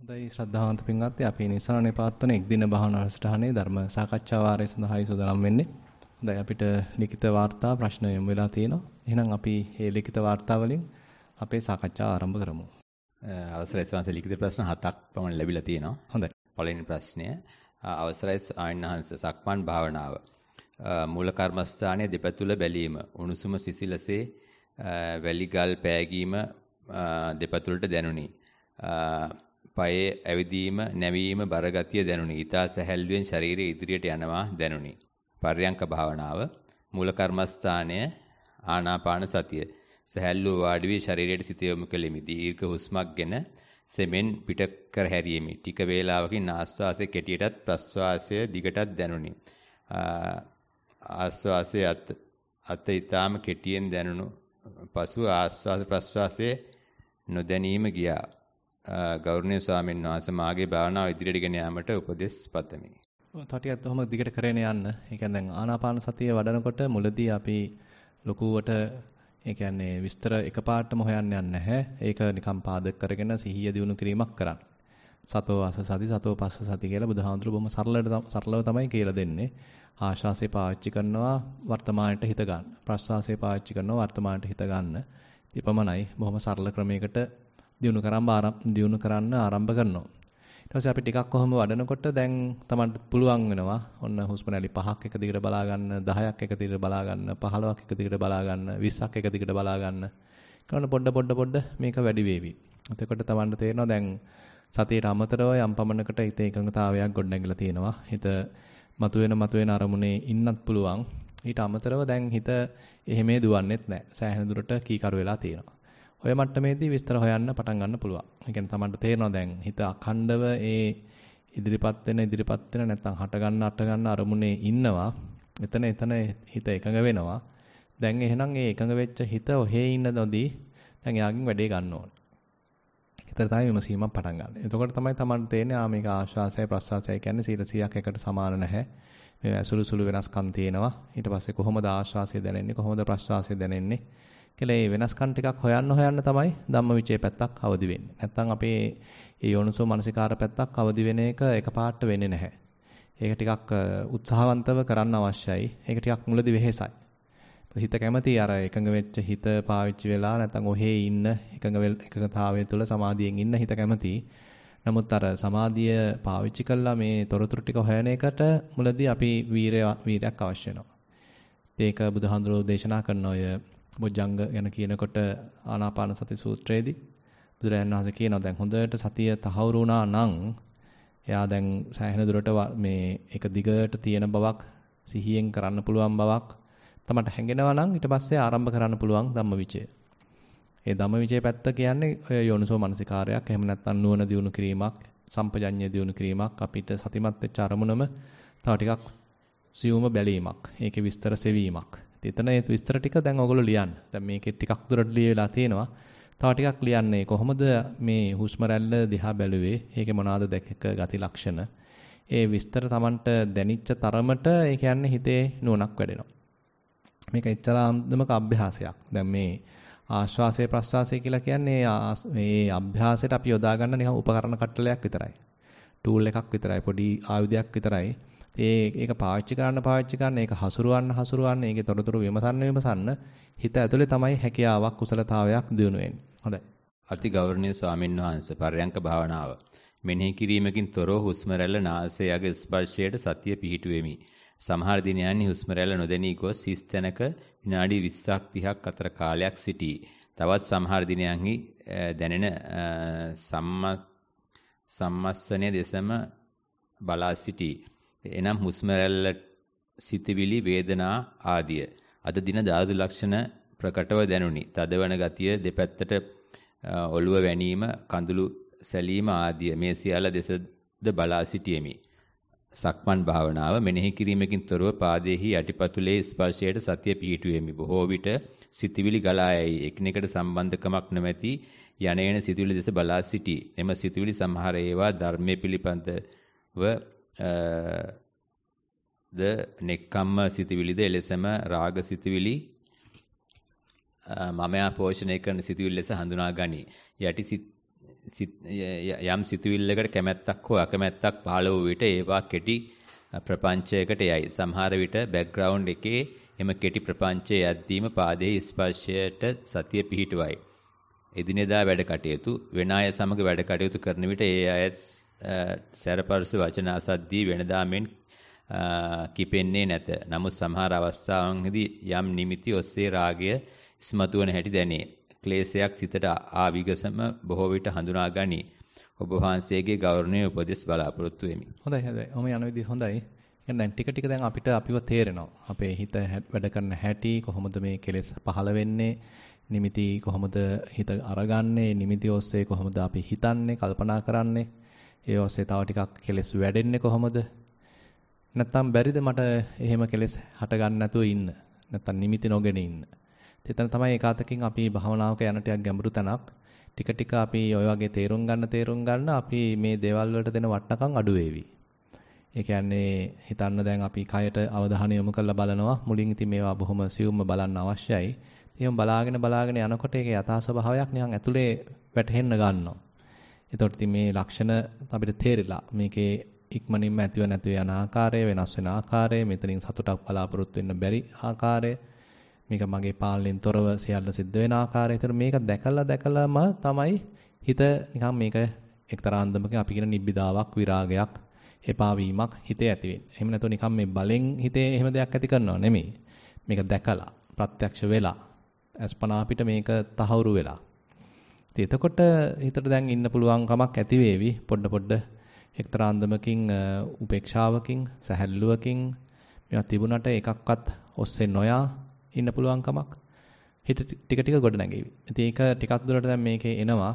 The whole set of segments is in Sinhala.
හොඳයි ශ්‍රද්ධාවන්ත පින්වත්නි අපි නිසරණේ පවත්වන එක් දින භාවනා වැඩසටහනේ ධර්ම සාකච්ඡා වාරය සඳහායි සූදානම් වෙන්නේ. හොඳයි අපිට ලිඛිත වාර්තා ප්‍රශ්න යොමු වෙලා තියෙනවා. එහෙනම් අපි මේ ලිඛිත වාර්තා වලින් අපේ සාකච්ඡාව ආරම්භ කරමු. අවසරයි ස්වාමීන් ලිඛිත ප්‍රශ්න හතක් පමණ ලැබිලා තියෙනවා. හොඳයි. පළවෙනි ප්‍රශ්නය අවසරයි ආයනහංශ සක්මන් භාවනාව. මූල කර්මස්ථානයේ දෙපතුල බැලීම උණුසුම සිසිලසේ වැලිගල් පෑගීම දෙපතුලට දැනුනි. පයේ ඇවිදීම නැවීම බරගතිය දැනුනි. ඊතා සැහැල්ලුවෙන් ශරීරය ඉදිරියට යනවා දැනුනි. පර්යංක භාවනාව මූල කර්මස්ථානය ආනාපාන සතිය. සැහැල්ලුව වාඩි වී ශරීරයට සිත යොමු කෙලිමි. දීර්ඝ හුස්මක්ගෙන සෙමෙන් පිට කර හැරීමි. ටික වේලාවකින් ආස්වාසය කෙටියටත් ප්‍රස්වාසය දිගටත් දැනුනි. ආස්වාසය අත අත ඊටාම කෙටියෙන් දැනුණු පසු ආස්වාස ප්‍රස්වාසයේ නොදැනීම ගියා. ගෞරවනීය ස්වාමීන් වහන්සේ මාගේ භාවනාව ඉදිරියට ගෙන යාමට උපදෙස් පතමි. තටියත් ඔහම දිගට කරගෙන යන්න. ඒ කියන්නේ දැන් ආනාපාන සතිය වඩනකොට මුලදී අපි ලොකුවට ඒ කියන්නේ විස්තර එකපාරටම හොයන්න යන්නේ නැහැ. ඒක නිකම් පාදක කරගෙන සිහිය දිනු කිරීමක් කරන්න. සතෝ වාස සති සතෝ පස්ස සති කියලා බුදුහාමුදුරු බොහොම සරලව සරලව තමයි කියලා දෙන්නේ. ආශාසය පාවිච්චි කරනවා වර්තමානයට හිත ගන්න. ප්‍රස්වාසය පාවිච්චි කරනවා වර්තමානයට හිත ගන්න. ඉපමණයි බොහොම සරල ක්‍රමයකට දිනු කරන් දිනු කරන්න ආරම්භ කරනවා. ඊට පස්සේ අපි ටිකක් කොහොම වඩනකොට දැන් Tamanට පුළුවන් වෙනවා. ඔන්න හුස්ම රැලි 5ක් එක දිගට බලා ගන්න, 10ක් එක දිගට බලා ගන්න, 15ක් එක දිගට බලා ගන්න, 20ක් එක දිගට බලා ගන්න. කරන පොඩ පොඩ පොඩ මේක වැඩි වේවි. එතකොට Tamanට තේරෙනවා දැන් සතියට අමතරව යම් පමණකට හිත එකඟතාවයක් ගොඩනැගිලා තියෙනවා. හිත මතුවෙන මතුවෙන අරමුණේ ඉන්නත් පුළුවන්. ඊට අමතරව දැන් හිත එහෙමේ දුවන්නෙත් නැහැ. සෑහෙන දුරට කීකරු වෙලා තියෙනවා. ඔය මට්ටමේදී විස්තර හොයන්න පටන් ගන්න පුළුවන්. ඒ කියන්නේ Tamanට තේරෙනවා දැන් හිත අඛණ්ඩව ඒ ඉදිරිපත් වෙන ඉදිරිපත් වෙන නැත්නම් හට ගන්න අට ගන්න අරමුණේ ඉන්නවා. එතන එතන හිත එකඟ වෙනවා. දැන් එහෙනම් ඒ එකඟ වෙච්ච හිත ඔහේ ඉන්න නොදී දැන් එයාගෙන් වැඩේ ගන්න ඕන. හිතට තමයි විමසීමක් පටන් ගන්න. එතකොට තමයි Tamanට තේරෙන්නේ ආ මේක ආශ්වාසය ප්‍රශ්වාසය කියන්නේ 100ක් එකට සමාන නැහැ. මේ ඇසුළු සුළු වෙනස්කම් තියෙනවා. ඊට පස්සේ කොහොමද ආශ්වාසය දැනෙන්නේ කොහොමද ප්‍රශ්වාසය දැනෙන්නේ කියලා ඒ වෙනස්කම් ටිකක් හොයන්න හොයන්න තමයි ධම්මවිචේ පැත්තක් අවදි වෙන්නේ. නැත්තම් අපේ ඒ යෝනිසෝ මනසිකාර පැත්තක් අවදි වෙන එක එකපාරට වෙන්නේ නැහැ. ඒක ටිකක් උත්සාහවන්තව කරන්න අවශ්‍යයි. ඒක ටිකක් මුලදි වෙහෙසයි. හිත කැමති අර එකඟ වෙච්ච හිත පාවිච්චි වෙලා නැත්නම් ඔහේ ඉන්න එකඟ එකඟතාවය තුළ සමාධියෙන් ඉන්න හිත කැමති. නමුත් අර සමාධිය පාවිච්චි කළා මේ තොරතුරු ටික හොයන එකට මුලදී අපි වීරය වීරයක් අවශ්‍ය වෙනවා. ඒක බුදුහාඳුරෝ දේශනා කරන ඔය බොජ්ජංග ගැන කියනකොට ආනාපාන සති සූත්‍රයේදී බුදුරජාණන් වහන්සේ කියනවා දැන් හොඳට සතිය තහවුරු වුණා නම් එයා දැන් සෑහෙන දුරට මේ එක දිගට තියෙන බවක් සිහියෙන් කරන්න පුළුවන් බවක් තමට හැඟෙනවා නම් ඊට පස්සේ ආරම්භ කරන්න පුළුවන් ධම්මවිචය. ඒ ධම්මවිචය පැත්ත කියන්නේ ඔය යෝනිසෝ මනසිකාරයක් එහෙම නැත්නම් නුවණ දියුණු කිරීමක්, සම්පජඤ්ඤය දියුණු කිරීමක්, අපිට සතිමත් වෙච්ච අරමුණම තව ටිකක් සියුම බැලීමක්, ඒකේ විස්තර සෙවීමක්. එතන ඒ විස්තර ටික දැන් ඔයගොල්ලෝ ලියන්න. දැන් මේකේ ටිකක් දුරට ලියලා තියෙනවා. තව ටිකක් ලියන්නේ කොහොමද මේ හුස්ම රැල්ල දිහා බැලුවේ? ඒකේ මොනවාද දැක්ක ගති ලක්ෂණ? ඒ විස්තර Tamanට දැනිච්ච තරමට ඒ කියන්නේ හිතේ නුවණක් වැඩෙනවා. මේක එච්චරාම්දමක අභ්‍යාසයක්. දැන් මේ ආශ්වාසය ප්‍රශ්වාසය කියලා කියන්නේ මේ අභ්‍යාසයට අපි යොදා ගන්න නිකන් උපකරණ කට්ටලයක් විතරයි. ටූල් එකක් විතරයි පොඩි ආයුධයක් විතරයි. ඒ ඒක පාවිච්චි කරන්න පාවිච්චි කරන්න ඒක හසුරවන්න හසුරවන්න ඒකේ තොරතුරු විමසන්න විමසන්න හිත ඇතුලේ තමයි හැකියාවක් කුසලතාවයක් දිනු වෙන්නේ. හොඳයි. අති ගෞරවනීය ස්වාමින් වහන්සේ පරයන්ක භාවනාව. මෙනෙහි කිරීමකින් තොරව හුස්ම රැල්ල නාසය යග ස්පර්ශයට සතිය පිහිටුවෙමි. සමහර දිනයන්හි හුස්ම රැල්ල නොදැනී ගොස් හිස් තැනක විනාඩි 20ක් 30ක් අතර කාලයක් සිටී. තවත් සමහර දිනයන්හි දැනෙන සම්මස්සනයේ දෙසම බලා සිටී. එනම් හුස්ම සිතවිලි වේදනා ආදිය. අද දින ධාතු ලක්ෂණ ප්‍රකටව දැනුනි. තදවන ගතිය දෙපැත්තට ඔළුව වැනීම, කඳුළු සැලීම ආදිය මේ සියල්ල දෙසද බලා සිටියෙමි. සක්මන් භාවනාව මෙනෙහි කිරීමකින් තොරව පාදයේහි යටිපතුලේ ස්පර්ශයට සතිය පිහිටුවෙමි. බොහෝ විට සිතවිලි ගලා යයි. එකිනෙකට සම්බන්ධකමක් නොමැති යනේන සිතවිලි දෙස බලා සිටී. එම සිතවිලි සමහර ඒවා ධර්මයේ පිළිපන්තව ද නෙක්කම්ම සිතවිලිද එලෙසම රාග සිතවිලි මමයා පෝෂණය කරන සිතවිලි ලෙස හඳුනා ගනී. යටි යම් සිතුවිල්ලකට කැමැත්තක් හෝ අකමැත්තක් පහළ වූ විට ඒවා කෙටි ප්‍රපංචයකට යයි. සමහර විට බෑග්ග්‍රවුන්ඩ් එකේ එම කෙටි ප්‍රපංචය යද්දීම පාදයේ ස්පර්ශයට සතිය පිහිටුවයි. එදිනෙදා වැඩ කටයුතු වෙන අය සමග වැඩ කටයුතු කරන විට ඒ අය සැරපරස වචන අසද්දී වෙනදා මෙන් කිපෙන්නේ නැත. නමුත් සමහර අවස්ථාවන්හිදී යම් නිමිති ඔස්සේ රාගය ඉස්මතු වන හැටි දැනේ. ක්ලේශයක් සිතට ආවිගසම බොහෝ විට හඳුනා ගනී. ඔබ වහන්සේගේ ගෞරවනීය උපදෙස් බලාපොරොත්තු වෙමි. හොඳයි හොඳයි. ඔම යන විදිහ හොඳයි. දැන් ටික ටික දැන් අපිට අපිව තේරෙනවා. අපේ හිත වැඩ කරන හැටි කොහොමද මේ කෙලෙස් පහළ වෙන්නේ? නිමිති කොහොමද හිත අරගන්නේ? නිමිති ඔස්සේ කොහොමද අපි හිතන්නේ, කල්පනා කරන්නේ? ඒ ඔස්සේ තව ටිකක් කෙලෙස් වැඩෙන්නේ කොහොමද? නැත්තම් බැරිද මට එහෙම කෙලෙස් හට ගන්න නැතුව ඉන්න? නැත්තම් නිමිති නොගෙන ඉන්න? එතන තමයි ඒකාතකින් අපි භවනාවක යන ටිකක් ගැඹුරු තැනක්. ටික ටික අපි ඔය වගේ තේරුම් ගන්න තේරුම් ගන්න අපි මේ දේවල් වලට දෙන වටනකම් අඩු වේවි. ඒ කියන්නේ හිතන්න දැන් අපි කයට අවධානය යොමු කරලා බලනවා. මුලින් ඉතින් මේවා බොහොම සියුම්ව බලන්න අවශ්‍යයි. එහෙම බලාගෙන බලාගෙන යනකොට ඒකේ යථා ස්වභාවයක් නිකන් ඇතුලේ වැටහෙන්න ගන්නවා. එතකොට ඉතින් මේ ලක්ෂණ අපිට තේරිලා මේකේ ඉක්මනින්ම ඇතිව නැතිව යන ආකාරය වෙනස් වෙන ආකාරය මෙතනින් සතුටක් බලාපොරොත්තු වෙන්න බැරි ආකාරය මේක මගේ පාලනයෙන් තොරව සියල්ල සිද්ධ වෙන ආකාරය. ඒතර මේක දැකලා දැකලාම තමයි හිත නිකන් මේක එක්තරා අන්දමක අපි කියන නිබ්බිදාවක් විරාගයක් එපා වීමක් හිතේ ඇති වෙන්නේ. එහෙම නැත්නම් නිකන් මේ බලෙන් හිතේ එහෙම දෙයක් ඇති කරනව නෙමෙයි. මේක දැකලා ප්‍රත්‍යක්ෂ වෙලා අස්පනා අපිට මේක තහවුරු වෙලා. ඉතින් එතකොට හිතට දැන් ඉන්න පුළුවන් කමක් ඇති වේවි. පොඩ පොඩ එක්තරා අන්දමකින් උපේක්ෂාවකින් සැහැල්ලුවකින් මේවා තිබුණට එකක්වත් ඔස්සේ නොයා ඉන්න පුළුවන් කමක් හිත ටික ටික ගොඩ නැගෙවි. ඉතින් ඒක ටිකක් දුරට දැන් මේකේ එනවා.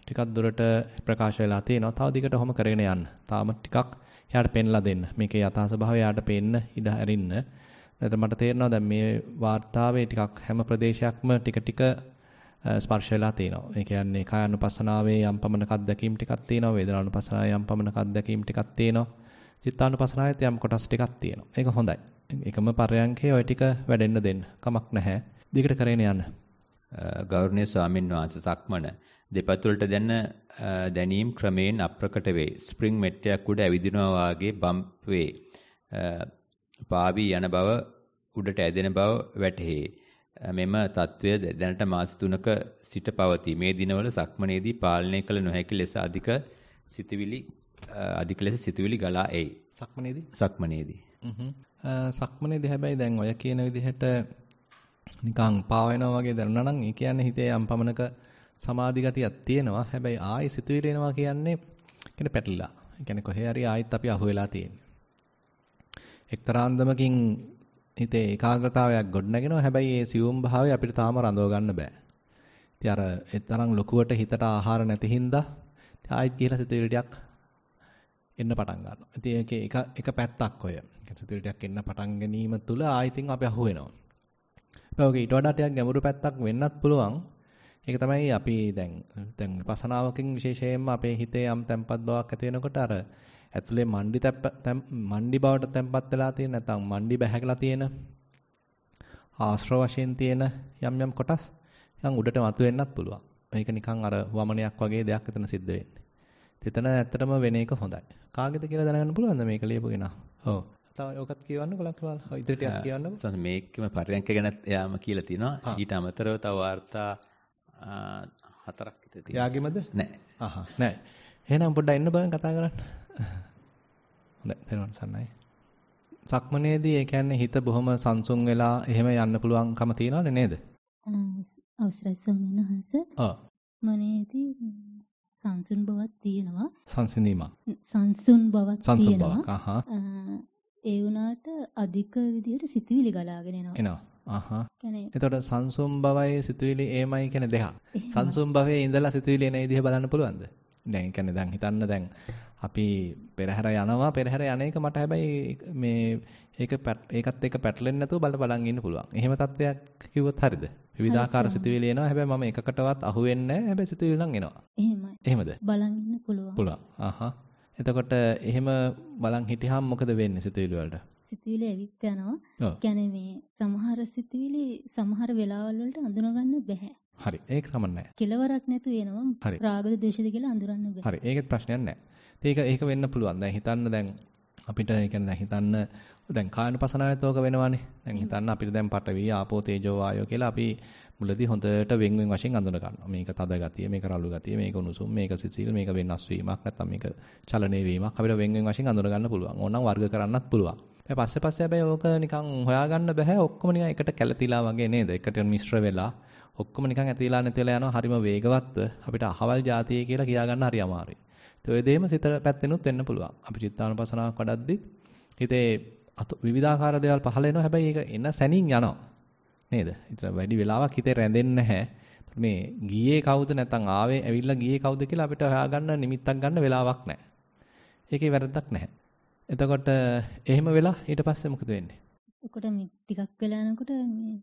ටිකක් දුරට ප්‍රකාශ වෙලා තියෙනවා. තව දිගට ඔහොම කරගෙන යන්න. තාම ටිකක් එයාට පෙන්ලා දෙන්න. මේකේ යථා ස්වභාවය එයාට පෙන්න ඉඩ අරින්න. නැත්නම් මට තේරෙනවා දැන් මේ වාර්තාවේ ටිකක් හැම ප්‍රදේශයක්ම ටික ටික ස්පර්ශ වෙලා තියෙනවා. ඒ කියන්නේ කායानुපසනාවේ යම් පමණක් අත්දැකීම් ටිකක් තියෙනවා. වේදනානුපසනාවේ යම් පමණක් අත්දැකීම් ටිකක් තියෙනවා. චිත්තානුපසනාවේත් යම් කොටස් ටිකක් තියෙනවා. ඒක හොඳයි. එකම පරයන්කේ ওই ටික වැඩෙන්න දෙන්න. කමක් නැහැ. දිගට කරගෙන යන්න. ගෞරවනීය ස්වාමින් වහන්සේ සක්මන දෙපතුලට දැන දැනීම් ක්‍රමයෙන් අප්‍රකට වේ. ස්ප්‍රින්ග් මෙට්ටයක් උඩ ඇවිදිනවා වාගේ බම්ප් වේ. පාවී යන බව උඩට ඇදෙන බව වැටහේ. මෙම తත්වය දැනට මාස 3ක සිට පවතී. මේ දිනවල සක්මනේදී පාලනය කළ නොහැකි ලෙස අධික සිතවිලි අධික ලෙස සිතවිලි ගලා එයි. සක්මනේදී? සක්මනේදී. සක්මනේදී හැබැයි දැන් ඔය කියන විදිහට නිකන් පාවෙනවා වගේ දැනුණා නම් ඒ කියන්නේ හිතේ යම් පමණක සමාධි ගතියක් තියෙනවා. හැබැයි ආයි සිතුවිලි එනවා කියන්නේ කියන්නේ පැටලිලා. ඒ කියන්නේ කොහේ හරි ආයිත් අපි අහුවෙලා තියෙන්නේ. එක්තරා අන්දමකින් හිතේ ඒකාග්‍රතාවයක් ගොඩනගෙනවා. හැබැයි ඒ සියුම් භාවය අපිට තාම රඳව ගන්න බෑ. ඉතින් අර ඒ තරම් ලොකුවට හිතට ආහාර නැති හින්දා ආයිත් ගිහලා සිතුවිලි ටිකක් එන්න පටන් ගන්නවා. ඉතින් ඒකේ එක එක පැත්තක් ඔය. සිතුවිලි ටිකක් එන්න පටන් ගැනීම තුළ ආයිතින් අපි අහු වෙනවා. ඔක ඊට වඩා ටිකක් ගැඹුරු පැත්තක් වෙන්නත් පුළුවන්. ඒක තමයි අපි දැන් දැන් විපස්සනාවකින් විශේෂයෙන්ම අපේ හිතේ යම් තැම්පත් බවක් ඇති වෙනකොට අර ඇතුලේ මණ්ඩි මණ්ඩි බවට තැම්පත් වෙලා තියෙන නැත්නම් මණ්ඩි බැහැගලා තියෙන ආශ්‍රව වශයෙන් තියෙන යම් යම් කොටස් නිකන් උඩට මතුවෙන්නත් පුළුවන්. මේක නිකන් අර වමනයක් වගේ දෙයක් එතන සිද්ධ වෙන්නේ. එතන ඇත්තටම වෙන එක හොඳයි. කාගෙද කියලා දැනගන්න පුළුවන්ද මේක ලියපු කෙනා? ඔව්. තව ඔකත් කියවන්නකො ලක්වල. ඔය ඉදිරි ටිකක් කියවන්නකො. සම මේකම පරියන්ක ගැන එයාම කියලා තිනවා. ඊට අමතරව තව වාර්තා හතරක් විතර තියෙනවා. යාගෙමද? නෑ. අහහ නෑ. එහෙනම් පොඩ්ඩක් ඉන්න බලන්න කතා කරන්න. හොඳයි. තේරුවන් සන්නයි. සක්මනේදී ඒ කියන්නේ හිත බොහොම සංසුන් වෙලා එහෙම යන්න පුළුවන්කම තියනවනේ නේද? අවසරයි ස්වාමීන් වහන්සේ. ඔව්. මනේදී සංසුන් බවක් තියෙනවා. සංසිඳීමක්. සංසුන් බවක් තියෙනවා. ඒ වුණාට අධික විදිහට සිතුවිලි ගලාගෙන එනවා. එනවා. අහහ. එතකොට සංසුන් බවයි සිතුවිලි ඒමයි කියන දෙක. සංසුන් භවයේ ඉඳලා සිතුවිලි එන විදිහ බලන්න පුළුවන්ද? දැන් කියන්නේ දැන් හිතන්න දැන් අපි පෙරහැර යනවා පෙරහැර යන එක මට හැබැයි මේ ඒක ඒකත් එක්ක පැටලෙන්නේ නැතුව බල බලන් ඉන්න පුළුවන්. එහෙම තත්ත්වයක් කිව්වොත් හරිද? විවිධාකාර සිතුවිලි එනවා. හැබැයි මම එකකටවත් අහු වෙන්නේ නැහැ. හැබැයි සිතුවිලි නම් එනවා. එහෙමයි. එහෙමද? බලන් ඉන්න පුළුවන්. පුළුවන්. ආහා. එතකොට එහෙම බලන් හිටියාම මොකද වෙන්නේ සිතුවිලි වලට? සිතුවිලි ඇවිත් යනවා. කියන්නේ මේ සමහර සිතුවිලි සමහර වෙලාවල් වලට අඳුනගන්න බෑ. හරි. ඒක කමන්නේ කෙලවරක් නැතු වෙනවා. රාගද ද්වේෂද කියලා අඳුරන්න බෑ. හරි. ඒකෙත් ප්‍රශ්නයක් නැහැ. ඒක ඒක වෙන්න පුළුවන්. දැන් හිතන්න දැන් අපිට ඒ කියන්නේ දැන් හිතන්න දැන් කායනුපසනාවෙත් ඕක වෙනවානේ. දැන් හිතන්න අපිට දැන් පඨවි ආපෝ තේජෝ වායෝ කියලා අපි මුලදී හොඳට වෙන් වෙන් වශයෙන් අඳුන ගන්නවා. මේක තද ගතිය, මේක රළු ගතිය, මේක උණුසුම්, මේක සිසිල්, මේක වෙනස් වීමක් නැත්නම් මේක චලනය වීමක් අපිට වෙන් වෙන් වශයෙන් අඳුන ගන්න පුළුවන්. ඕනනම් වර්ග කරන්නත් පුළුවන්. ඊට පස්සේ පස්සේ හැබැයි ඕක නිකන් හොයාගන්න බෑ. ඔක්කොම නිකන් එකට කැළතිලා වගේ නේද? එකට මිශ්‍ර වෙලා ඔක්කොම නිකන් ඇතිලා නැතිලා යනවා. හරිම වේගවත්ව අපිට අහවල් જાතිය කියලා කියා ගන්න හරි අමාරුයි. ඒ ඔය දෙයම සිත පැත්තෙනුත් වෙන්න පුළුවන්. අපි චිත්තානුපසනාවක් වඩද්දි හිතේ විවිධාකාර දේවල් පහළ වෙනවා. හැබැයි ඒක එන සැනින් යනවා. නේද? ඉතින් වැඩි වෙලාවක් හිතේ රැඳෙන්නේ නැහැ. මේ ගියේ කවුද නැත්නම් ආවේ ඇවිල්ලා ගියේ කවුද කියලා අපිට හොයාගන්න නිමිත්තක් ගන්න වෙලාවක් නැහැ. ඒකේ වැරද්දක් නැහැ. එතකොට එහෙම වෙලා ඊට පස්සේ මොකද වෙන්නේ? එතකොට මේ ටිකක් වෙලා යනකොට මේ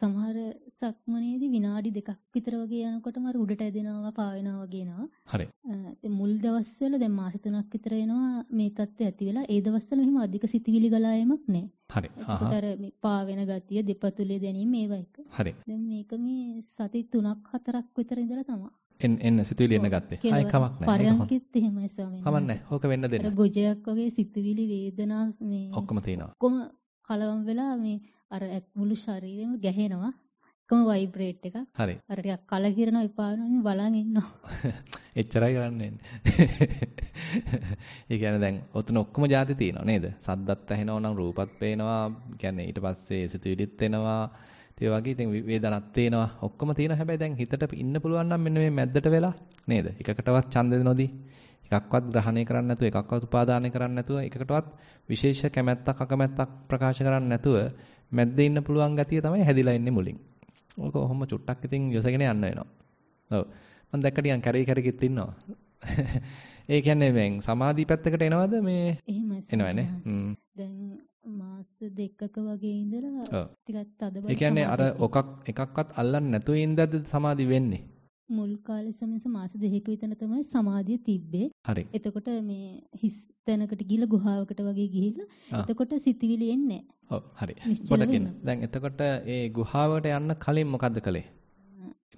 සමහර සක්මනේදී විනාඩි දෙකක් විතර වගේ යනකොටම අර උඩට ඇදෙනවා පාවෙනවා වගේ එනවා. හරි. මුල් දවස්වල දැන් මාස 3ක් විතර එනවා මේ தත්ත්වය ඇති වෙලා ඒ දවස්වල මෙහෙම අධික සිතිවිලි ගලා එමක් නැහැ. හරි. අර මේ පාවෙන ගතිය දෙපතුලේ දැනීම ඒවා එක. හරි. දැන් මේක මේ සති 3ක් 4ක් විතර ඉඳලා තමයි. එන්න එන්න සිතුවිලි එන්න ගත්තේ. ආයි කමක් නැහැ. පරයන්කෙත් එහෙමයි ස්වාමීනි. කමක් නැහැ. ඕක වෙන්න දෙන්න. ගොජයක් වගේ සිතුවිලි වේදනා මේ ඔක්කොම තියෙනවා. ඔක්කොම කලවම් වෙලා මේ අර මුළු ශරීරෙම ගැහෙනවා. එකම වයිබ්‍රේට් එකක්. හරි. අර ටිකක් කලකිරනවා එපා වෙනවා බලන් ඉන්නවා. එච්චරයි කරන්නේ. ඒ කියන්නේ දැන් ඔතන ඔක්කොම જાති තියෙනවා නේද? සද්දත් ඇහෙනවා නම් රූපත් පේනවා. කියන්නේ ඊට පස්සේ සිතුවිලිත් එනවා. ඒ වගේ ඉතින් වේදනක් තේනවා. ඔක්කොම තියෙනවා. හැබැයි දැන් හිතට ඉන්න පුළුවන් නම් මෙන්න මේ මැද්දට වෙලා නේද? එකකටවත් ඡන්දෙ නොදී එකක්වත් ග්‍රහණය කරන්නේ නැතුව එකක්වත් උපාදානය කරන්නේ නැතුව එකකටවත් විශේෂ කැමැත්තක් අකමැත්තක් ප්‍රකාශ කරන්නේ නැතුව මැද්දේ ඉන්න පුළුවන් ගතිය තමයි හැදිලා ඉන්නේ මුලින්. ඕක ඔහොම චුට්ටක් ඉතින් යොසගෙන යන්න වෙනවා. ඔව්. මම දැක්ක ටිකන් කැරි කැරිකිත් ඉන්නවා. ඒ කියන්නේ මෙන් සමාධි පැත්තකට එනවද මේ? එනවනේ. දැන් මාස දෙකක වගේ ඉඳලා ටිකක් තද බල. ඒ කියන්නේ අර ඔකක් එකක්වත් අල්ලන්නේ නැතුව ඉඳද්ද සමාධි වෙන්නේ? මුල් කාලේ සමහර මාස දෙකක විතර තමයි සමාධිය තිබ්බේ. හරි. එතකොට මේ හිස් තැනකට ගිහලා ගුහාවකට වගේ ගිහිල්ලා එතකොට සිතිවිලි එන්නේ ඔව් හරි. පොඩකින්. දැන් එතකොට ඒ ගුහාවට යන්න කලින් මොකද්ද කළේ?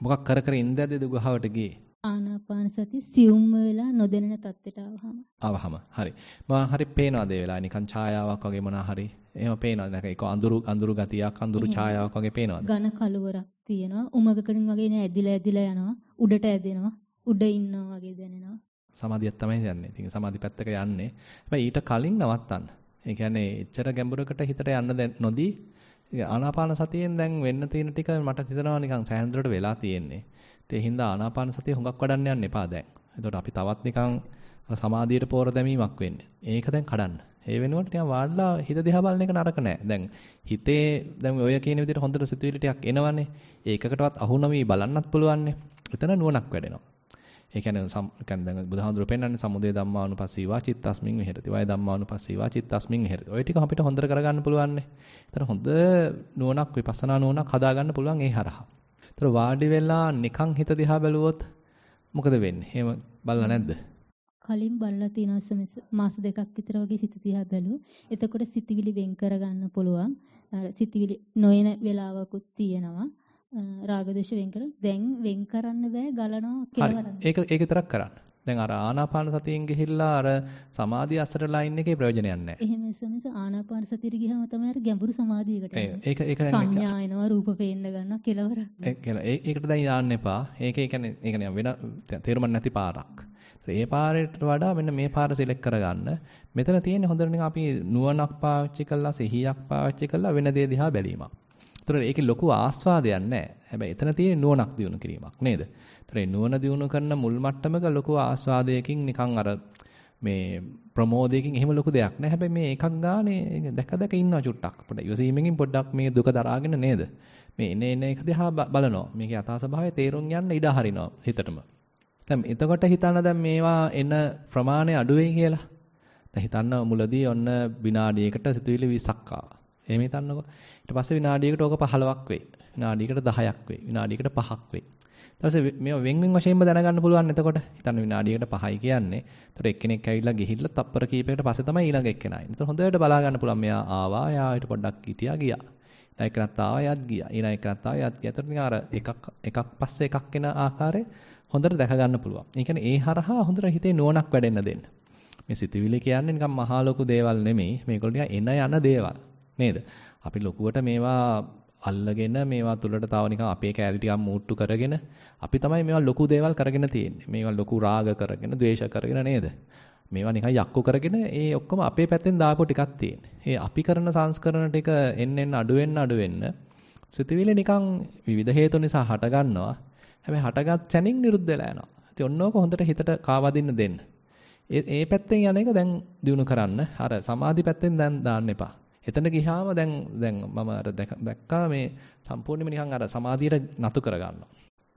මොකක් කර කර ඉඳද්දිද ගුහාවට ගියේ? ආනාපාන සති සියුම් වෙලා නොදැනෙන තත්ත්වයට ආවහම. ආවහම. හරි. මම හරි පේනවාද ඒ වෙලාවේ නිකන් ඡායාවක් වගේ මොනා හරි. එහෙම පේනවාද? ඒක අඳුරු අඳුරු ගතියක් අඳුරු ඡායාවක් වගේ පේනවාද? ඝන කළුවරක් තියෙනවා. උමගකකින් වගේ නේ ඇදිලා ඇදිලා යනවා. උඩට ඇදෙනවා. උඩ ඉන්නවා වගේ දැනෙනවා. සමාධියක් තමයි යන්නේ. ඉතින් සමාධි පැත්තක යන්නේ. හැබැයි ඊට කලින් නවත්තන්න. ඒ කියන්නේ එච්චර ගැඹුරකට හිතට යන්න නොදී ආනාපාන සතියෙන් දැන් වෙන්න තියෙන ටික මට හිතෙනවා නිකන් සෑහෙනදුරට වෙලා තියෙන්නේ. ඒ හින්දා ආනාපාන සතිය හුඟක් වඩන්න යන්න එපා දැන්. එතකොට අපි තවත් නිකන් සමාධියට පෝර දැමීමක් වෙන්නේ. ඒක දැන් කඩන්න. ඒ වෙනුවට නිකන් වාඩිලා හිත දිහා බලන එක නරක නෑ. දැන් හිතේ දැන් ඔය කියන විදිහට හොඳට සිතුවිලි ටිකක් එනවනේ. ඒකකටවත් අහු නොවි බලන්නත් පුළුවන්නේ. එතන නුවණක් වැඩෙනවා. ඒ කියන්නේ සම් කියන්නේ දැන් බුදුහාමුදුරුවෝ පෙන්වන්නේ සමුදය ධම්මානුපස්සීවා චිත්තස්මින් විහෙරති. වය ධම්මානුපස්සීවා චිත්තස්මින් විහෙරති. ඔය ටික අපිට හොඳට කරගන්න පුළුවන්නේ. එතන හොඳ නුවණක් විපස්සනා නුවණක් හදාගන්න පුළුවන් ඒ හරහා. ඒතර වාඩි වෙලා නිකන් හිත දිහා බැලුවොත් මොකද වෙන්නේ? එහෙම බලලා නැද්ද? කලින් බලලා තියෙනවා මාස දෙකක් විතර වගේ සිත දිහා බැලුවා. එතකොට සිතවිලි වෙන් කරගන්න පුළුවන්. සිතවිලි නොයන වෙලාවකුත් තියෙනවා. රාගදේශ වෙන් කර දැන් වෙන් කරන්න බෑ ගලනවා කියලා ඒක ඒක විතරක් කරන්න. දැන් අර ආනාපාන සතියෙන් ගිහිල්ලා අර සමාධිය අසරලා ඉන්න එකේ ප්‍රයෝජනයක් නැහැ. එහෙම සමස ආනාපාන සතියට ගියම තමයි අර ගැඹුරු සමාධියකට එන්නේ. ඒක ඒක සංඥා එනවා රූප පේන්න ගන්නවා කෙලවරක්. ඒක ඒකට දැන් යන්න එපා. ඒක ඒ කියන්නේ ඒක නිකන් වෙන තේරුම් නැති පාරක්. ඒ පාරට වඩා මෙන්න මේ පාර සිලෙක්ට් කරගන්න. මෙතන තියෙන්නේ හොඳට නිකන් අපි නුවණක් පාවිච්චි කරලා සිහියක් පාවිච්චි කරලා වෙන දේ දිහා බැලීමක්. ඒතර ඒකේ ලොකු ආස්වාදයක් නැහැ. හැබැයි එතන තියෙන්නේ නුවණක් දිනු කිරීමක් නේද? ඒතර ඒ නුවණ දිනු කරන මුල් මට්ටමක ලොකු ආස්වාදයකින් නිකන් අර මේ ප්‍රමෝදයකින් එහෙම ලොකු දෙයක් නැහැ. හැබැයි මේ එකක් ගානේ දැක දැක ඉන්නවා චුට්ටක්. පොඩ්ඩක් ඉවසීමකින් පොඩ්ඩක් මේ දුක දරාගෙන නේද? මේ එන එන එක දිහා බලනවා. මේකේ යථා ස්වභාවය තේරුම් ගන්න ඉඩ හරිනවා හිතටම. දැන් එතකොට හිතන්න දැන් මේවා එන ප්‍රමාණය අඩු වෙයි කියලා. දැන් හිතන්න මුලදී ඔන්න විනාඩියකට සිතුවිලි 20ක් ආවා. එහෙම හිතන්නකෝ. ඊට පස්සේ විනාඩියකට ඕක 15ක් වෙයි. විනාඩියකට 10ක් වෙයි. විනාඩියකට 5ක් වෙයි. ඊට පස්සේ මේවා වෙන් වෙන් වශයෙන්ම දැනගන්න පුළුවන් එතකොට. හිතන්න විනාඩියකට 5යි කියන්නේ. ඒතර එක්කෙනෙක් ඇවිල්ලා ගිහිල්ලා තප්පර කීපයකට පස්සේ තමයි ඊළඟ එක්කෙනා එන්නේ. ඒතර හොඳට බලා ගන්න පුළුවන් මෙයා ආවා, එයා ඊට පොඩ්ඩක් හිටියා ගියා. දැන් එකනත් ආවා යත් ගියා. ඊළඟ එකනත් ආවා යත් ගියා. ඒතර නිකන් අර එකක් එකක් පස්සේ එකක් එන ආකාරය හොඳට දැක ගන්න පුළුවන්. ඒ කියන්නේ ඒ හරහා හොඳට හිතේ නුවණක් වැඩෙන්න දෙන්න. මේ සිතුවිලි කියන්නේ නිකන් මහා ලොකු දේවල් නෙමෙයි. මේගොල්ලෝ නිකන් එන යන දේවල්. නේද? අපි ලොකුවට මේවා අල්ලගෙන මේවා තුලට තව නිකන් අපේ කැලි ටිකක් මූට්ටු කරගෙන අපි තමයි මේවා ලොකු දේවල් කරගෙන තියෙන්නේ. මේවා ලොකු රාග කරගෙන, ද්වේෂ කරගෙන නේද? මේවා නිකන් යක්කු කරගෙන ඒ ඔක්කොම අපේ පැත්තෙන් දාපු ටිකක් තියෙන්නේ. ඒ අපි කරන සංස්කරණ ටික එන්න එන්න අඩු වෙන්න අඩු වෙන්න සිතුවිලි නිකන් විවිධ හේතු නිසා හට ගන්නවා. හැබැයි හටගත් තැනින් නිරුද්ධ වෙලා යනවා. ඉතින් ඔන්නෝක හොඳට හිතට කාවදින්න දෙන්න. ඒ ඒ පැත්තෙන් යන එක දැන් දිනු කරන්න. අර සමාධි පැත්තෙන් දැන් දාන්න එපා. එතන ගියාම දැන් දැන් මම අර දැක්කා මේ සම්පූර්ණයෙන්ම නිකන් අර සමාධියට නතු කර ගන්නවා.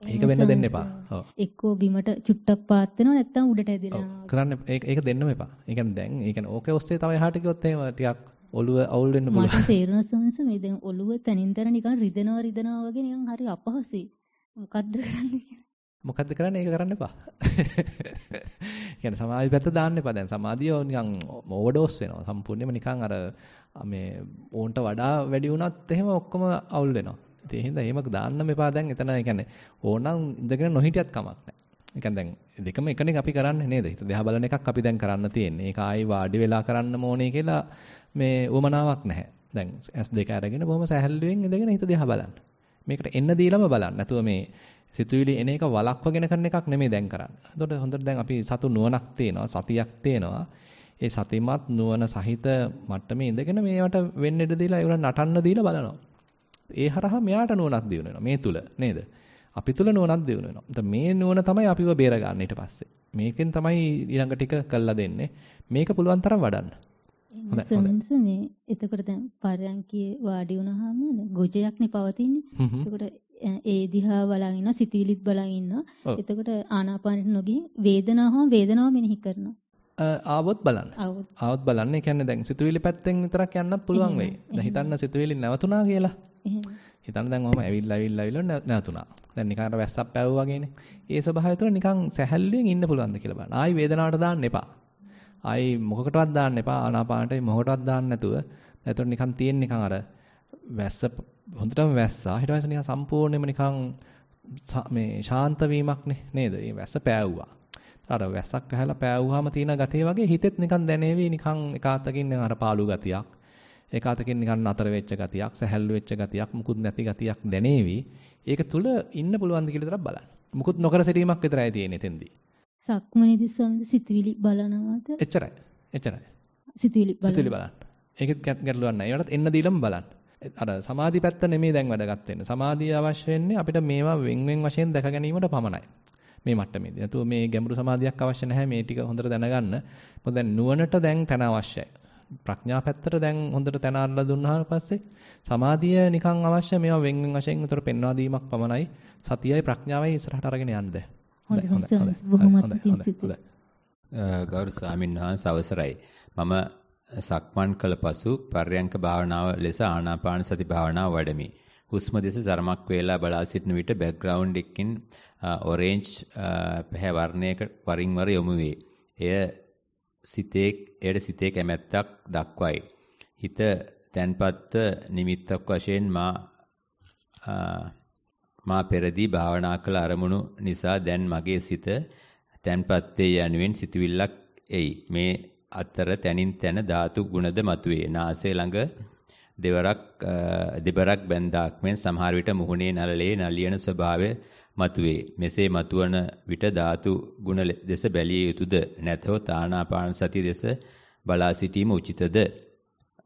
ඒක වෙන්න දෙන්න එපා. ඔව්. එක්කෝ බිමට චුට්ටක් පාත් වෙනවා නැත්නම් උඩට ඇදලා. කරන්න ඒක ඒක දෙන්නම එපා. ඒ කියන්නේ දැන් ඒ කියන්නේ ඕකේ ඔස්සේ තව එහාට ගියොත් එහෙම ටිකක් ඔළුව අවුල් වෙන්න පුළුවන්. මට තේරුණා සමහරවිට මේ දැන් ඔළුව තනින් තන නිකන් රිදෙනවා රිදෙනවා වගේ නිකන් හරි අපහසුයි. මොකද්ද කරන්නේ කියලා. මොකද්ද කරන්නේ? ඒක කරන්න එපා. කියන්නේ සමාධි පැත්ත දාන්න එපා. දැන් සමාධිය නිකන් ඕවර්ඩෝස් වෙනවා. සම්පූර්ණයෙන්ම නිකන් අර මේ ඕන්ට වඩා වැඩි වුණත් එහෙම ඔක්කොම අවුල් වෙනවා. ඒ හින්දා එහෙම දාන්නම එපා දැන් එතන ඒ කියන්නේ ඕනනම් ඉඳගෙන නොහිටියත් කමක් නැහැ. ඒ කියන්නේ දැන් දෙකම එකනේ අපි කරන්නේ නේද? හිත දෙහා බලන එකක් අපි දැන් කරන්න තියෙන්නේ. ඒක ආයි වාඩි වෙලා කරන්න ඕනේ කියලා මේ උවමනාවක් නැහැ. දැන් S2 අරගෙන බොහොම සැහැල්ලුවෙන් ඉඳගෙන හිත දිහා බලන්න. මේකට එන්න දීලම බලන්න. නැතුව මේ සිතුවිලි එන එක වළක්වගෙන කරන එකක් නෙමෙයි දැන් කරන්නේ. එතකොට හොඳට දැන් අපි සතු නුවණක් තියෙනවා, සතියක් තියෙනවා. ඒ සතිමත් නුවණ සහිත මට්ටමේ ඉඳගෙන මේවට වෙන්න ඉඩ දීලා ඒගොල්ලන් නටන්න දීලා බලනවා. ඒ හරහා මෙයාට නුවණක් දිනු වෙනවා. මේ තුල නේද? අපි තුල නුවණක් දිනු වෙනවා. මේ නුවණ තමයි අපිව බේර ගන්න ඊට පස්සේ. මේකෙන් තමයි ඊළඟ ටික කළා දෙන්නේ. මේක පුළුවන් තරම් වඩන්න. හොඳයි මේ එතකොට දැන් පරයන්කියේ වාඩි වුණාම ගොජයක්නේ පවතින්නේ. එතකොට ඒ දිහා බලන් ඉන්නවා සිතීලිත් බලන් ඉන්නවා. එතකොට ආනාපානෙට නොගිහින් වේදනාවම වේදනාව මෙනෙහි කරනවා. ආවොත් බලන්න. ආවොත් බලන්න. ඒ කියන්නේ දැන් සිතුවිලි පැත්තෙන් විතරක් යන්නත් පුළුවන් වෙයි. දැන් හිතන්න සිතුවිලි නැවතුණා කියලා. හිතන්න දැන් ඔහම ඇවිල්ලා ඇවිල්ලා ඇවිල්ලා නැවතුණා. දැන් නිකන් වැස්සක් පැවුවා වගේනේ. ඒ ස්වභාවය තුළ නිකන් සැහැල්ලුවෙන් ඉන්න පුළුවන්ද කියලා බලන්න. ආයි වේදනාවට දාන්න එපා. ආයි මොකකටවත් දාන්න එපා. ආනාපානට මොකකටවත් දාන්න නැතුව. එතකොට නිකන් තියෙන නිකන් අර වැස්ස හොඳටම වැස්සා. ඊට පස්සේ නිකන් සම්පූර්ණයෙන්ම නිකන් මේ ශාන්ත වීමක්නේ නේද? මේ වැස්ස පෑවුවා. අර වැස්සක් ගහලා පෑවුවාම තියෙන ගතිය වගේ හිතෙත් නිකන් දැනේවි නිකන් එකාතකින් අර පාළු ගතියක්. එකාතකින් නිකන් නතර වෙච්ච ගතියක්, සැහැල්ලු වෙච්ච ගතියක්, මුකුත් නැති ගතියක් දැනේවි. ඒක තුල ඉන්න පුළුවන්ද කියලා විතරක් බලන්න. මුකුත් නොකර සිටීමක් විතරයි තියෙන්නේ එතෙන්දී. සක්මනේදී ස්වාමීන් සිතවිලි බලනවාද? එච්චරයි. එච්චරයි. සිතවිලි බලන්න. සිතවිලි බලන්න. ඒකෙත් ගැටලුවක් නැහැ. ඒකට එන්න දීලම බලන්න. අර සමාධි පැත්ත නෙමෙයි දැන් වැදගත් වෙන්නේ. සමාධිය අවශ්‍ය වෙන්නේ අපිට මේවා වෙන් වෙන් වශයෙන් දැක ගැනීමට පමණයි. මේ මට්ටමේදී. නැතුව මේ ගැඹුරු සමාධියක් අවශ්‍ය නැහැ මේ ටික හොඳට දැනගන්න. මොකද දැන් නුවණට දැන් තන අවශ්‍යයි. ප්‍රඥා පැත්තට දැන් හොඳට තන අරලා දුන්නාට පස්සේ සමාධිය නිකන් අවශ්‍ය මේවා වෙන් වෙන් වශයෙන් උතර පෙන්වා දීමක් පමණයි. සතියයි ප්‍රඥාවයි ඉස්සරහට අරගෙන යන්න. හොඳයි හොඳයි. බොහොමත් පිං ගෞරව ස්වාමීන් වහන්සේ අවසරයි. මම සක්මන් කළ පසු පර්යංක භාවනාව ලෙස ආනාපාන සති භාවනාව වඩමි. හුස්ම දෙස ධර්මක් වේලා බලා සිටින විට බෑග්ග්‍රවුන්ඩ් එකකින් ඔරේන්ජ් පැහැ වර්ණයක වරින් වර යොමු වේ. එය සිතේ එයට සිතේ කැමැත්තක් දක්වයි. හිත තැන්පත්ව නිමිත්තක් වශයෙන් මා මා පෙරදී භාවනා කළ අරමුණු නිසා දැන් මගේ සිත තැන්පත් වේ යනුවෙන් සිතවිල්ලක් එයි. මේ අතර තනින් තන ධාතු ගුණද මතුවේ. නාසය ළඟ දෙවරක් දෙබරක් බැඳාක් මෙන් සමහර විට මුහුණේ නළලේ නලියන ස්වභාවය මතුවේ. මෙසේ මතුවන විට ධාතු ගුණ දෙස බැලිය යුතුයද නැතහොත් ආනාපාන සතිය දෙස බලා සිටීම උචිතද?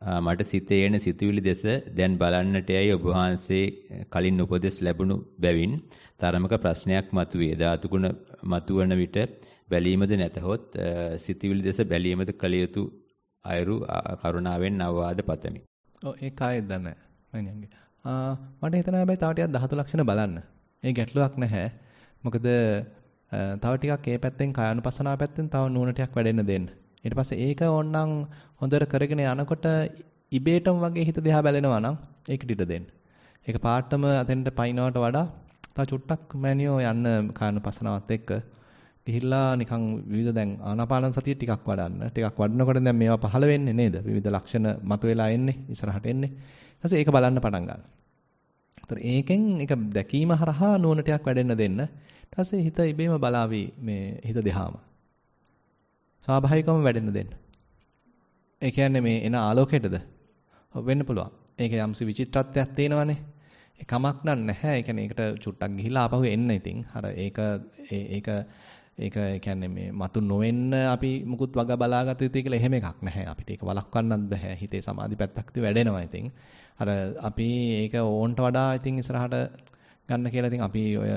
මට සිතේ එන සිතුවිලි දෙස දැන් බලන්නට යයි ඔබ වහන්සේ කලින් උපදෙස් ලැබුණු බැවින් තරමක ප්‍රශ්නයක් මතුවේ. ධාතු ගුණ මතුවන විට බැලීමද නැතහොත් සිතුවිලි දෙස බැලීමද කළ යුතු අයරු කරුණාවෙන් අවවාද පතමි. ඔව් ඒක ආයෙත් දන්නේ නැහැ. මට හිතෙනවා හැබැයි තව ටිකක් ධාතු ලක්ෂණ බලන්න. ඒ ගැටලුවක් නැහැ. මොකද තව ටිකක් ඒ පැත්තෙන් කායानुපස්සනාව පැත්තෙන් තව නුවණ ටිකක් වැඩෙන්න දෙන්න. ඊට පස්සේ ඒක ඕනනම් හොඳට කරගෙන යනකොට ඉබේටම වගේ හිත දිහා බැලෙනවා නම් ඒකට ඉඩ දෙන්න. ඒක පාටම අතෙන්ට පයින්නවට වඩා තව චුට්ටක් මෑනියෝ යන්න කායानुපස්සනාවත් එක්ක ගිහිල්ලා නිකන් විවිධ දැන් ආනාපාන සතිය ටිකක් වඩන්න. ටිකක් වඩනකොට දැන් මේවා පහළ වෙන්නේ නේද? විවිධ ලක්ෂණ මතුවලා එන්නේ, ඉස්සරහට එන්නේ. ඊට පස්සේ ඒක බලන්න පටන් ගන්න. ඒතර ඒකෙන් ඒක දැකීම හරහා නුවණ ටිකක් වැඩෙන්න දෙන්න. ඊට පස්සේ හිත ඉබේම බලාවි මේ හිත දෙහාම. ස්වාභාවිකවම වැඩෙන්න දෙන්න. ඒ කියන්නේ මේ එන ආලෝකයටද වෙන්න පුළුවන්. ඒක යම්සි විචිත්‍රත්වයක් තියෙනවනේ. ඒ කමක් නැහැ. ඒ කියන්නේ ඒකට චුට්ටක් ගිහිලා ආපහු එන්න ඉතින්. අර ඒක ඒක ඒක කියන්නේ මේ මතු නොවෙන්න අපි මුකුත් වග බලාගත යුතුයි කියලා එහෙම එකක් නැහැ. අපිට ඒක වළක්වන්නත් බෑ. හිතේ සමාධි පැත්තක් වැඩෙනවා ඉතින්. අර අපි ඒක ඕන්ට වඩා ඉතින් ඉස්සරහට ගන්න කියලා ඉතින් අපි ඔය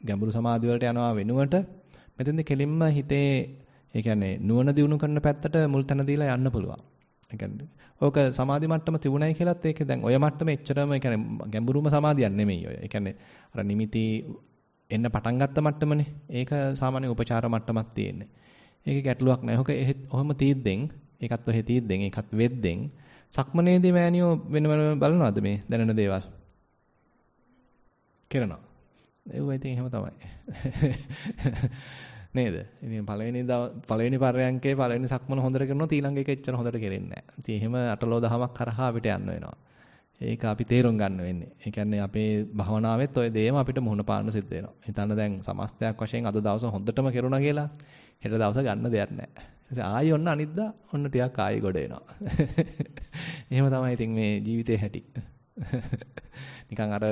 ගැඹුරු සමාධි වලට යනවා වෙනුවට මෙතෙන්ද කෙලින්ම හිතේ ඒ කියන්නේ නුවණ දිනු කරන පැත්තට මුල් තැන දීලා යන්න පුළුවන්. ඒ කියන්නේ ඕක සමාධි මට්ටම තිබුණයි කියලත් ඒක දැන් ඔය මට්ටම එච්චරම ඒ කියන්නේ ගැඹුරුම සමාධියක් නෙමෙයි ඔය. ඒ කියන්නේ අර නිමිති එන්න පටන් ගත්ත මට්ටමනේ. ඒක සාමාන්‍ය උපචාර මට්ටමක් තියෙන්නේ. ඒක ගැටලුවක් නෑ. ඔක ඔහම තීද්දෙන් ඒකත් ඔහෙ තීද්දෙන් ඒකත් වෙද්දෙන් සක්මනේදී මෑනියෝ වෙන වෙන බලනවද මේ දැනෙන දේවල්? කරනවා. ඒව ඉතින් එහෙම තමයි. නේද? ඉතින් පළවෙනි පළවෙනි පරයන්කේ පළවෙනි සක්මන හොඳට කරනවා ඊළඟ එක එච්චර හොඳට කෙරෙන්නේ නැහැ. ඉතින් එහෙම අටලෝ දහමක් කරහා අපිට යන්න වෙනවා. ඒක අපි තේරුම් ගන්න වෙන්නේ. ඒ කියන්නේ අපේ භවනාවෙත් ওই දේම අපිට මුහුණ පාන්න සිද්ධ වෙනවා. හිතන්න දැන් සමස්තයක් වශයෙන් අද දවස හොඳටම කෙරුණා කියලා හෙට දවස ගන්න දෙයක් නැහැ. ඉතින් ආයි ඔන්න අනිද්දා ඔන්න ටිකක් ආයි ගොඩ එනවා. එහෙම තමයි ඉතින් මේ ජීවිතේ හැටි. නිකන් අර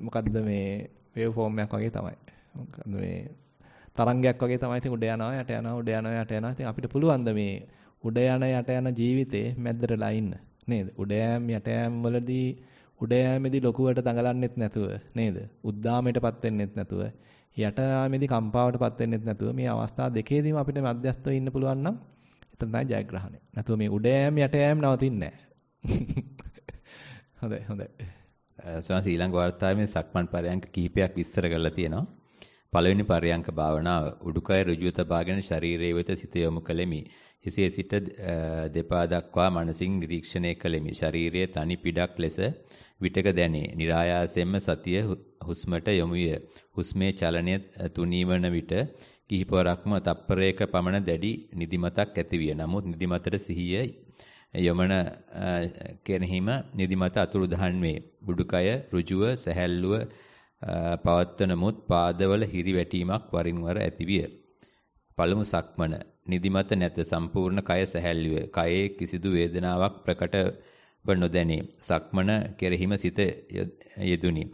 මොකද්ද මේ වේව් ෆෝම් එකක් වගේ තමයි. මොකද්ද මේ තරංගයක් වගේ තමයි ඉතින් උඩ යනවා යට යනවා උඩ යනවා යට යනවා. ඉතින් අපිට පුළුවන් ද මේ උඩ යන යට යන ජීවිතේ මැද්දටලා ඉන්න නේද? උඩ යෑම යට යෑම වලදී උඩ යෑමේදී ලොකුවට දඟලන්නෙත් නැතුව නේද? උද්දාමයටපත් වෙන්නෙත් නැතුව යට යෑමේදී කම්පාවටපත් වෙන්නෙත් නැතුව මේ අවස්ථා දෙකේදීම අපිට මැදිස්තව ඉන්න පුළුවන් නම් එතන තමයි ජයග්‍රහණය. නැතුව මේ උඩ යෑම යට යෑම නවතින්නේ නැහැ. හොඳයි හොඳයි. සෝන ශ්‍රීලංක වාර්තාවේ මේ සක්මන් පරයන්ක කිහිපයක් විස්තර කරලා තියෙනවා. පළවෙනි පරයන්ක භාවනාව උඩුකය ඍජුව තබාගෙන ශරීරයේ වෙත සිත යොමු කළෙමි. හිසේ සිට දෙපා දක්වා මනසින් නිරීක්ෂණය කළෙමි. ශරීරයේ තනි පිඩක් ලෙස විටක දැනේ. નિરાයාසයෙන්ම සතිය හුස්මට යොමු විය. හුස්මේ චලනය තුනීවන විට කිහිපවරක්ම තප්පරයක පමණ දැඩි නිදිමතක් ඇතිවිය. නමුත් නිදිමතට සිහිය යොමන කෙනෙහිම නිදිමත අතුරුදහන් වේ. බුඩුකය ඍජුව සැහැල්ලුව පවත්වන මුත් පාදවල හිරි වැටීමක් වරින් වර ඇතිවිය. පළමු සක්මන නිදිමත නැත සම්පූර්ණ කය සැහැල්ලුව. කයේ කිසිදු වේදනාවක් ප්‍රකටව නොදැනේ. සක්මන කෙරෙහිම සිත යෙදුනි.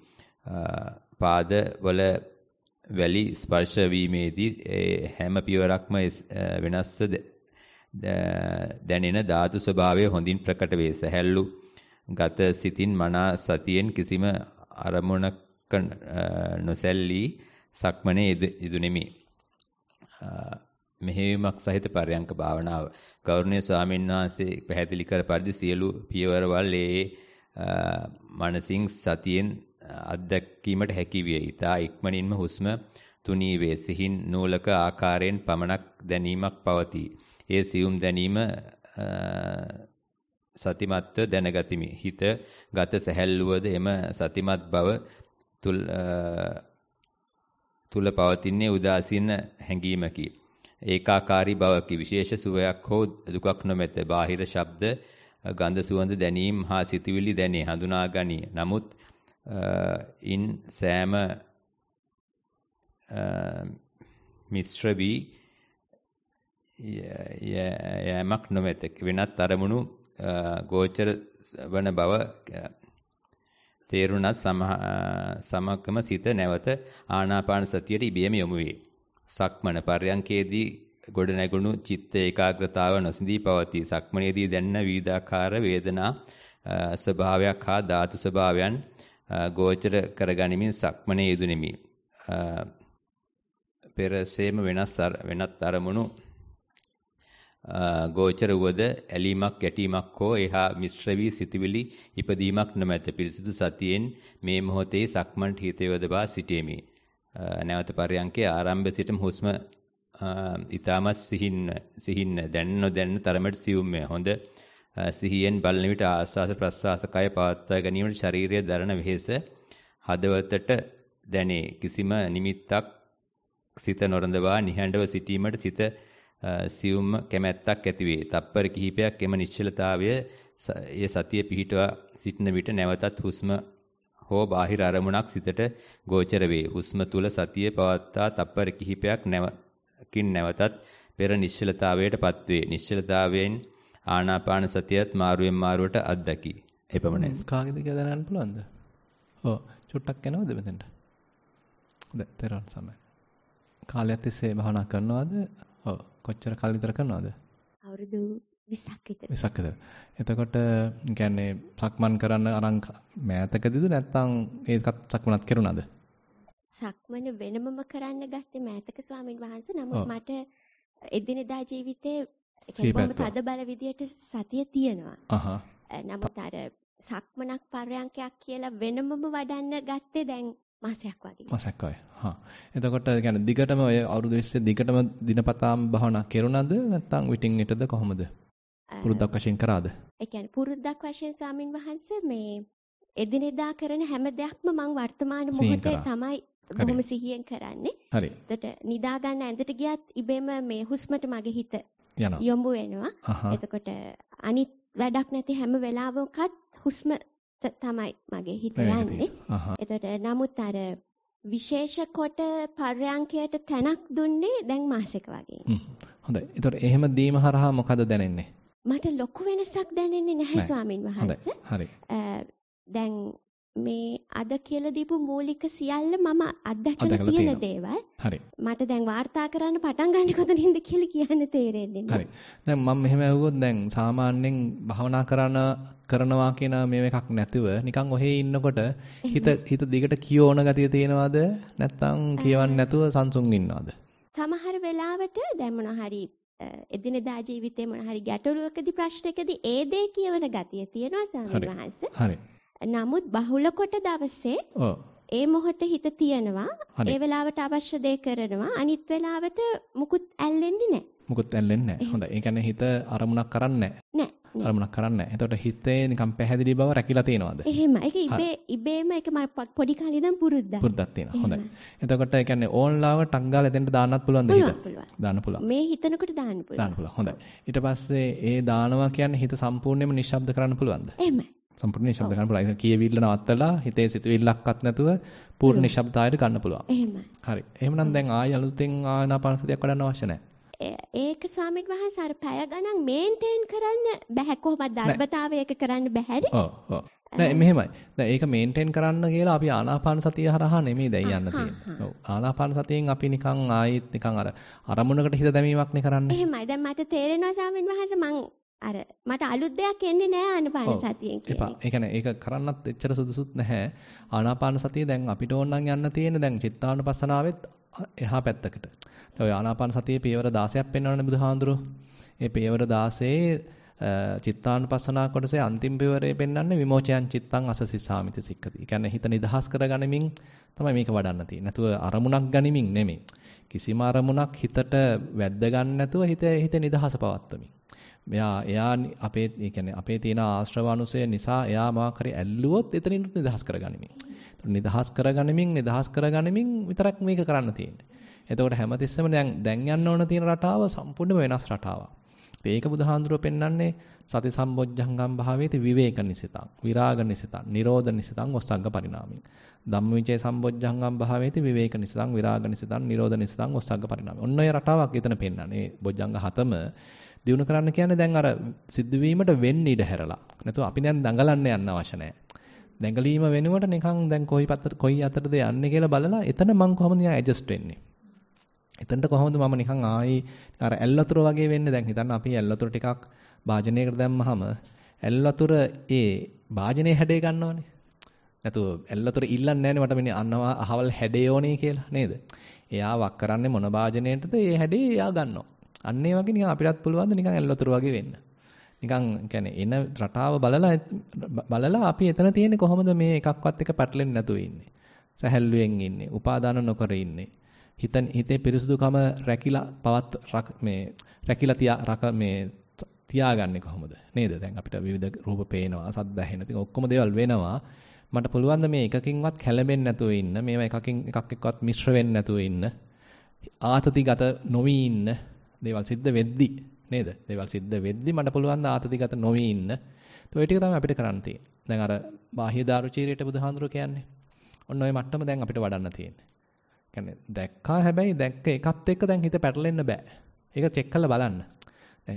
පාදවල වැලි ස්පර්ශ වීමේදී හැම පියවරක්ම වෙනස්ව දැනෙන ධාතු ස්වභාවය හොඳින් ප්‍රකට වේ. සැහැල්ලු ගත සිතින් මනා සතියෙන් කිසිම අරමුණක නොසැල්ලී සක්මනේ යෙදුණෙමි. මෙහෙයුමක් සහිත පරයන්ක භාවනාව ගෞරවනීය ස්වාමීන් වහන්සේ පැහැදිලි කර පරිදි සියලු පියවරවල් ඒ මනසින් සතියෙන් අත්දැකීමට හැකි විය. ඊතා ඉක්මනින්ම හුස්ම තුනී වේ. සිහින් නූලක ආකාරයෙන් පමණක් දැනීමක් පවතී. ඒ සියුම් දැනීම සතිමත්ව දැනගතිමි. හිත ගත සැහැල්ලුවද එම සතිමත් බව තුල තුල පවතින්නේ උදාසීන හැඟීමකි. ඒකාකාරී බවකි. විශේෂ සුවයක් හෝ දුකක් නොමැත. බාහිර ශබ්ද, ගන්ධ සුවඳ දැනීම හා සිතුවිලි දැනේ. හඳුනා ගනී. නමුත් ඉන් සෑම මිශ්‍ර වී යෑමක් නොමැත. වෙනත් අරමුණු ගෝචර වන බව තේරුණත් සමකම සිත නැවත ආනාපාන සතියට ඉබේම යොමු වේ. සක්මන පර්යංකේදී ගොඩ නැගුණු චිත්ත ඒකාග්‍රතාව නොසිඳී පවතී. සක්මනේදී දැනෙන විවිධාකාර වේදනා ස්වභාවයක් හා ධාතු ස්වභාවයන් ගෝචර කරගනිමින් සක්මනේ යෙදුණෙමි. පෙරසේම වෙනස් වෙනත් අරමුණු ගෝචර වුවද ඇලීමක් ගැටීමක් හෝ එහා මිශ්‍ර වී සිටිවිලි ඉපදීමක් නොමැත. පිරිසිදු සතියෙන් මේ මොහොතේ සක්මන්ට හිත යොදවා සිටීමේ නැවත පරයන්කේ ආරම්භ සිටම හුස්ම ඊටමත් සිහින්න සිහින්න දැන් නොදැන්න තරමට සියුම්ය හොඳ සිහියෙන් බලන විට ආස්වාස ප්‍රස්වාස කය පවත්වා ගැනීමට ශරීරයේ දරණ වෙහෙස හදවතට දැනේ. කිසිම නිමිත්තක් සිත නොරඳවා නිහඬව සිටීමට සිත සියුම්ම කැමැත්තක් ඇතිවේ. තප්පර කිහිපයක් එම නිශ්චලතාවය ඒ සතිය පිහිටවා සිටින විට නැවතත් හුස්ම හෝ බාහිර අරමුණක් සිතට ගෝචර වේ. හුස්ම තුල සතිය පවත්තා තප්පර කිහිපයක් නැවකින් නැවතත් පෙර නිශ්චලතාවයටපත් වේ. නිශ්චලතාවයෙන් ආනාපාන සතියත් මාරුවෙන් මාරුවට අත්දකි. එපමණයි. කාගෙද කියලා දැනගන්න පුළුවන්ද? ඔව් චුට්ටක් යනවද මෙතෙන්ට? හොඳයි තේරුම් සමයි. කාලයක් තිස්සේ භාවනා කරනවද? ඔව් කොච්චර කාල විතර කරනවද? අවුරුදු 20ක් විතර. 20ක් විතර. එතකොට කියන්නේ සක්මන් කරන්න අරන් මෑතකදීද නැත්නම් ඒකත් සක්මනත් කරුණාද? සක්මන වෙනමම කරන්න ගත්තේ මෑතක ස්වාමින් වහන්සේ. නමුත් මට එදිනෙදා ජීවිතේ කියන්නේ තද බල විදියට සතිය තියෙනවා. අහහ. නමුත් අර සක්මනක් පරයන්කයක් කියලා වෙනමම වඩන්න ගත්තේ දැන් මාසයක් වගේ. මාසයක් වගේ. හා. එතකොට يعني දිගටම ඔය අවුරුදු 20 දිගටම දිනපතාම භාවනා කරුණාද නැත්නම් විටින් විටද කොහොමද? පුරුද්දක් වශයෙන් කරාද? ඒ කියන්නේ පුරුද්දක් වශයෙන් ස්වාමින් වහන්සේ මේ එදිනෙදා කරන හැම දෙයක්ම මම වර්තමාන මොහොතේ තමයි බොහොම සිහියෙන් කරන්නේ. හරි. එතකොට නිදා ගන්න ඇඳට ගියත් ඉබේම මේ හුස්මට මගේ හිත යනවා. යොමු වෙනවා. එතකොට අනිත් වැඩක් නැති හැම වෙලාවකත් හුස්ම තමයි මගේ හිත යන්නේ. එතකොට නමුත් අර විශේෂ කොට පර්යංකයට තැනක් දුන්නේ දැන් මාසෙක වගේ. හොඳයි. ඒතකොට එහෙම දීම හරහා මොකද දැනෙන්නේ? මට ලොකු වෙනසක් දැනෙන්නේ නැහැ ස්වාමින් වහන්සේ. හරි. දැන් මේ අද කියලා දීපු මූලික සියල්ල මම අත්දැකලා තියෙන දේවල්. හරි. මට දැන් වාර්තා කරන්න පටන් ගන්න කොතනින්ද කියලා කියන්න තේරෙන්නේ නැහැ. හරි. දැන් මම මෙහෙම අහුවොත් දැන් සාමාන්‍යයෙන් භවනා කරන කරනවා කියන මේ එකක් නැතිව නිකන් ඔහේ ඉන්නකොට හිත හිත දිගට කියෝන ගතිය තියෙනවද නැත්නම් කියවන්නේ නැතුව සංසුන් ඉන්නවද? සමහර වෙලාවට දැන් හරි එදිනෙදා ජීවිතේ මොන හරි ගැටලුවකදී ප්‍රශ්නකදී ඒ දේ කියවන ගතිය තියෙනවා ස්වාමීන් වහන්සේ. හරි. නමුත් බහුල කොට දවසේ ඒ මොහොතේ හිත තියනවා. ඒ වෙලාවට අවශ්‍ය දේ කරනවා. අනිත් වෙලාවට මුකුත් ඇල්ලෙන්නේ නැහැ. මුකුත් ඇල්ලෙන්නේ නැහැ. හොඳයි. ඒ කියන්නේ හිත අරමුණක් කරන්නේ නැහැ. අරමුණක් කරන්නේ නැහැ. එතකොට හිතේ නිකන් පැහැදිලි බව රැකිලා තියෙනවද? එහෙම. ඒක ඉබේ ඉබේම ඒක මම පොඩි කාලේ ඉඳන් පුරුද්දක්. පුරුද්දක් තියෙනවා. හොඳයි. එතකොට ඒ කියන්නේ ඕන්ලාව ටක් ගාලා එතෙන්ට දාන්නත් පුළුවන්ද හිත? දාන්න පුළුවන්. මේ හිතනකොට දාන්න පුළුවන්. දාන්න පුළුවන්. හොඳයි. ඊට පස්සේ ඒ දානවා කියන්නේ හිත සම්පූර්ණයෙන්ම නිශ්ශබ්ද කරන්න පුළුවන්ද? එහෙමයි. සම්පූර්ණ නිශ්ශබ්ද කරන්න පුළුවන්. කියවිල්ල නවත්තලා හිතේ සිතුවිල්ලක්වත් නැතුව පූර්ණ නිශ්ශබ්දතාවයට ගන්න පුළුවන්. එහෙමයි. හරි. එහෙමනම් දැන් ආය අලුතෙන් ආනාපානසතියක් වඩන්න අවශ්‍ය නැහැ. ඒක ස්වාමීන් වහන්සේ අර පැය ගණන් මේන්ටේන් කරන්න බෑ කොහොමද ධර්මතාවයක කරන්න බැහැරි ඔව් ඔව්. නෑ මෙහෙමයි. දැන් ඒක මේන්ටේන් කරන්න කියලා අපි ආනාපාන සතිය හරහා නෙමෙයි දැන් යන්න තියෙන්නේ. ඔව්. ආනාපාන සතියෙන් අපි නිකන් ආයෙත් නිකන් අර අරමුණකට හිත දැමීමක් නේ කරන්නේ. එහෙමයි. දැන් මට තේරෙනවා ස්වාමීන් වහන්සේ මං අර මට අලුත් දෙයක් එන්නේ නෑ ආනාපාන සතියෙන් කියන එපා. ඒ කියන්නේ ඒක කරන්නත් එච්චර සුදුසුත් නැහැ. ආනාපාන සතිය දැන් අපිට ඕන නම් යන්න තියෙන දැන් චිත්තානුපස්සනාවෙත් එහා පැත්තකට. දැන් ඔය ආනාපාන සතියේ පියවර 16ක් පෙන්වනනේ බුදුහාඳුරෝ. ඒ පියවර 16 චිත්තානුපස්සනා කොටසේ අන්තිම පියවරේ පෙන්වන්නේ විමෝචයන් චිත්තං අසසිසාමිති සික්කති. ඒ කියන්නේ හිත නිදහස් කරගනිමින් තමයි මේක වඩන්න තියෙන්නේ. නැතුව අරමුණක් ගනිමින් නෙමෙයි. කිසිම අරමුණක් හිතට වැද්ද ගන්න නැතුව හිත හිත නිදහස පවත්වමින්. මෙයා එයා අපේ ඒ කියන්නේ අපේ තියෙන ආශ්‍රව අනුසය නිසා එයා මොකක් හරි ඇල්ලුවොත් එතනින් නිදහස් කරගනිමින්. නිදහස් කරගනිමින් නිදහස් කරගනිමින් විතරක් මේක කරන්න තියෙන්නේ. එතකොට හැමතිස්සෙම දැන් දැන් යන්න ඕන තියෙන රටාව සම්පූර්ණයෙන්ම වෙනස් රටාවක්. ඒක බුදුහාඳුරෝ පෙන්වන්නේ සති සම්බොජ්ජංගම් භාවේති විවේක නිසිතං විරාග නිසිතං නිරෝධ නිසිතං ඔස්සග්ග පරිණාමී ධම්මවිචේ සම්බොජ්ජංගම් භාවේති විවේක නිසිතං විරාග නිසිතං නිරෝධ නිසිතං ඔස්සග්ග පරිණාමී ඔන්න ඔය රටාවක් එතන පෙන්වන්නේ බොජ්ජංග හතම දිනු කරන්න කියන්නේ දැන් අර සිද්ධ වීමට වෙන්න ඉඩ හැරලා. නැතුව අපි දැන් දඟලන්න යන්න අවශ්‍ය නැහැ. දැඟලීම වෙනුවට නිකන් දැන් කොයි පැත්තට කොයි අතටද යන්නේ කියලා බලලා එතන මං කොහොමද නිකන් ඇඩ්ජස්ට් වෙන්නේ. එතනට කොහොමද මම නිකන් ආයි අර ඇල්ලතුර වගේ වෙන්නේ දැන් හිතන්න අපි ඇල්ලතුර ටිකක් භාජනයකට දැම්මහම ඇල්ලතුර ඒ භාජනයේ හැඩය ගන්නවනේ. නැතුව ඇල්ලතුර ඉල්ලන්නේ නැහැනේ මට මෙන්න අන්නවා අහවල් හැඩය ඕනේ කියලා නේද? එයා වක් කරන්නේ මොන භාජනයකටද ඒ හැඩය එයා ගන්නවා. අන්න ඒ වගේ නිකන් අපිටත් පුළුවන් ද නිකන් ඇල්ලතුරු වගේ වෙන්න. නිකන් කියන්නේ එන රටාව බලලා බලලා අපි එතන තියෙන්නේ කොහොමද මේ එකක්වත් එක පැටලෙන්නේ නැතුව ඉන්නේ. සැහැල්ලුවෙන් ඉන්නේ. උපාදාන නොකර ඉන්නේ. හිත හිතේ පිරිසුදුකම රැකිලා පවත් මේ රැකිලා තියා රක මේ තියාගන්නේ කොහොමද? නේද? දැන් අපිට විවිධ රූප පේනවා, සද්ද ඇහෙන. ඉතින් ඔක්කොම දේවල් වෙනවා. මට පුළුවන් ද මේ එකකින්වත් කැළඹෙන්නේ නැතුව ඉන්න. මේවා එකකින් එකක් එක්කවත් මිශ්‍ර වෙන්නේ නැතුව ඉන්න. ආතතිගත නොවි ඉන්න දේවල් සිද්ධ වෙද්දි නේද? දේවල් සිද්ධ වෙද්දි මට පුළුවන් ද ආතතිගත නොවි ඉන්න. ඒ ටික තමයි අපිට කරන්න තියෙන්නේ. දැන් අර බාහ්‍ය දාරුචීරියට බුදුහාඳුර කියන්නේ. ඔන්න ඔය මට්ටම දැන් අපිට වඩන්න තියෙන්නේ. කියන්නේ දැක්කා හැබැයි දැක්ක එකත් එක්ක දැන් හිත පැටලෙන්න බෑ. ඒක චෙක් කරලා බලන්න.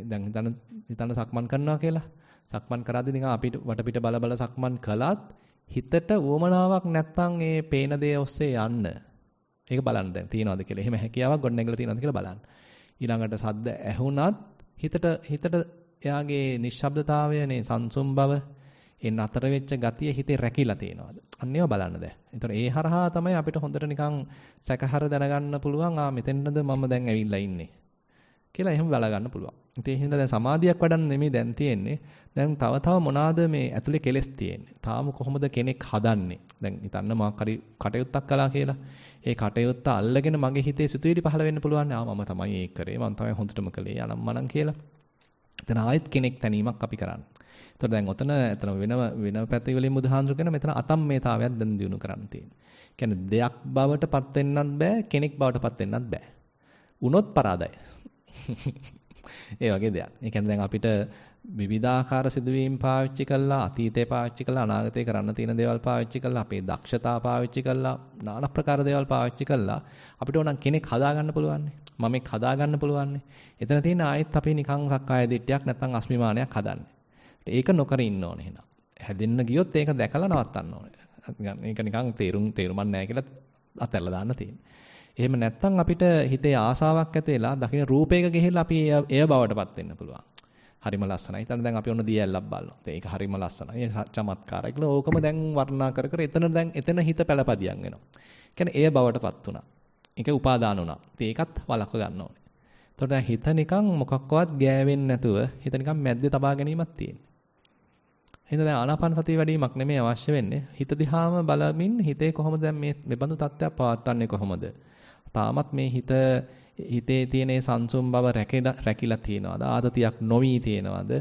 දැන් හිතන්න හිතන්න සක්මන් කරනවා කියලා. සක්මන් කරද්දී නිකන් අපිට වටපිට බල බල සක්මන් කළත් හිතට උවමනාවක් නැත්තම් ඒ පේන දේ ඔස්සේ යන්න. ඒක බලන්න දැන් තියනවාද කියලා. එහෙම හැකියාවක් ගොඩනැගලා තියනවාද කියලා බලන්න. ඊළඟට සද්ද ඇහුණත් හිතට හිතට එයාගේ නිශ්ශබ්දතාවයනේ සංසුම් බව ඒ නතර වෙච්ච ගතිය හිතේ රැකිලා තියෙනවාද? අන්න ඒවා බලන්න දැන්. ඒතර ඒ හරහා තමයි අපිට හොඳට නිකන් සැකහර දැනගන්න පුළුවන් ආ මෙතෙන්ද මම දැන් ඇවිල්ලා ඉන්නේ. කියලා එහෙම බලා ගන්න පුළුවන්. ඉතින් ඒ හින්දා දැන් සමාධියක් වඩන්න නෙමෙයි දැන් තියෙන්නේ. දැන් තව තව මොනවාද මේ ඇතුලේ කෙලස් තියෙන්නේ. තාම කොහොමද කෙනෙක් හදන්නේ? දැන් හිතන්න මොකක් හරි කටයුත්තක් කළා කියලා. ඒ කටයුත්ත අල්ලගෙන මගේ හිතේ සිතුවිලි පහළ වෙන්න පුළුවන්. ආ මම තමයි ඒක කරේ. මම තමයි හොඳටම කළේ. යනම් මනම් කියලා. එතන ආයෙත් කෙනෙක් තැනීමක් අපි කරන්නේ. එතකොට දැන් ඔතන එතන වෙනම වෙනම පැති වලින් බුදුහාඳුර කියන මෙතන අතම්මේතාවයක් දැන් දිනු කරන්න තියෙන්නේ. කියන්නේ දෙයක් බවට පත් වෙන්නත් බෑ කෙනෙක් බවට පත් වෙන්නත් බෑ. උනොත් පරාදයි. ඒ වගේ දෙයක්. ඒ කියන්නේ දැන් අපිට විවිධාකාර සිදුවීම් පාවිච්චි කළා අතීතේ පාවිච්චි කළා අනාගතේ කරන්න තියෙන දේවල් පාවිච්චි කළා අපේ දක්ෂතා පාවිච්චි කළා নানা ප්‍රකාර දේවල් පාවිච්චි කළා. අපිට ඕනම් කෙනෙක් හදාගන්න පුළුවන් මම එක් හදාගන්න පුළුවන් එතන තියෙන ආයෙත් අපි නිකන් සක්කාය දිට්ඨියක් නැත්නම් අස්මිමානයක් හදන්නේ. ඒක නොකර ඉන්න ඕනේ එහෙනම්. හැදෙන්න ගියොත් ඒක දැකලා නවත්තන්න ඕනේ. මේක නිකන් තේරුම් තේරුමක් නැහැ කියලා අතැල්ලා දාන්න තියෙන්නේ. එහෙම නැත්නම් අපිට හිතේ ආසාවක් ඇති වෙලා දකින්න රූපයක ගිහිල්ලා අපි එය බවටපත් වෙන්න පුළුවන්. හරිම ලස්සනයි. හිතන්න දැන් අපි ඔන්න දියැලක් බලනවා. ඒක හරිම ලස්සනයි. ඒක චමත්කාරයි කියලා ඕකම දැන් වර්ණනා කර කර එතන දැන් එතන හිත පළපදියම් වෙනවා. කියන්නේ එය බවටපත් උනා. ඒක උපාදාන උනා. ඉතින් ඒකත් වළක්ව ගන්න ඕනේ. එතකොට හිත නිකන් මොකක්වත් ගෑවෙන්නේ නැතුව හිත නිකන් මැද්දේ තබා ගැනීමක් තියෙනවා. එහෙනම් දැන් ආනාපාන සතිය වැඩිවීමක් නෙමෙයි අවශ්‍ය වෙන්නේ. හිත දිහාම බලමින් හිතේ කොහොමද දැන් මේ මෙබඳු තත්ත්වයක් පවත්වන්නේ කොහොමද? තාමත් මේ හිත හිතේ තියෙන සංසුම් බව රැකිලා තියෙනවද? ආදතියක් නොවි තියෙනවද?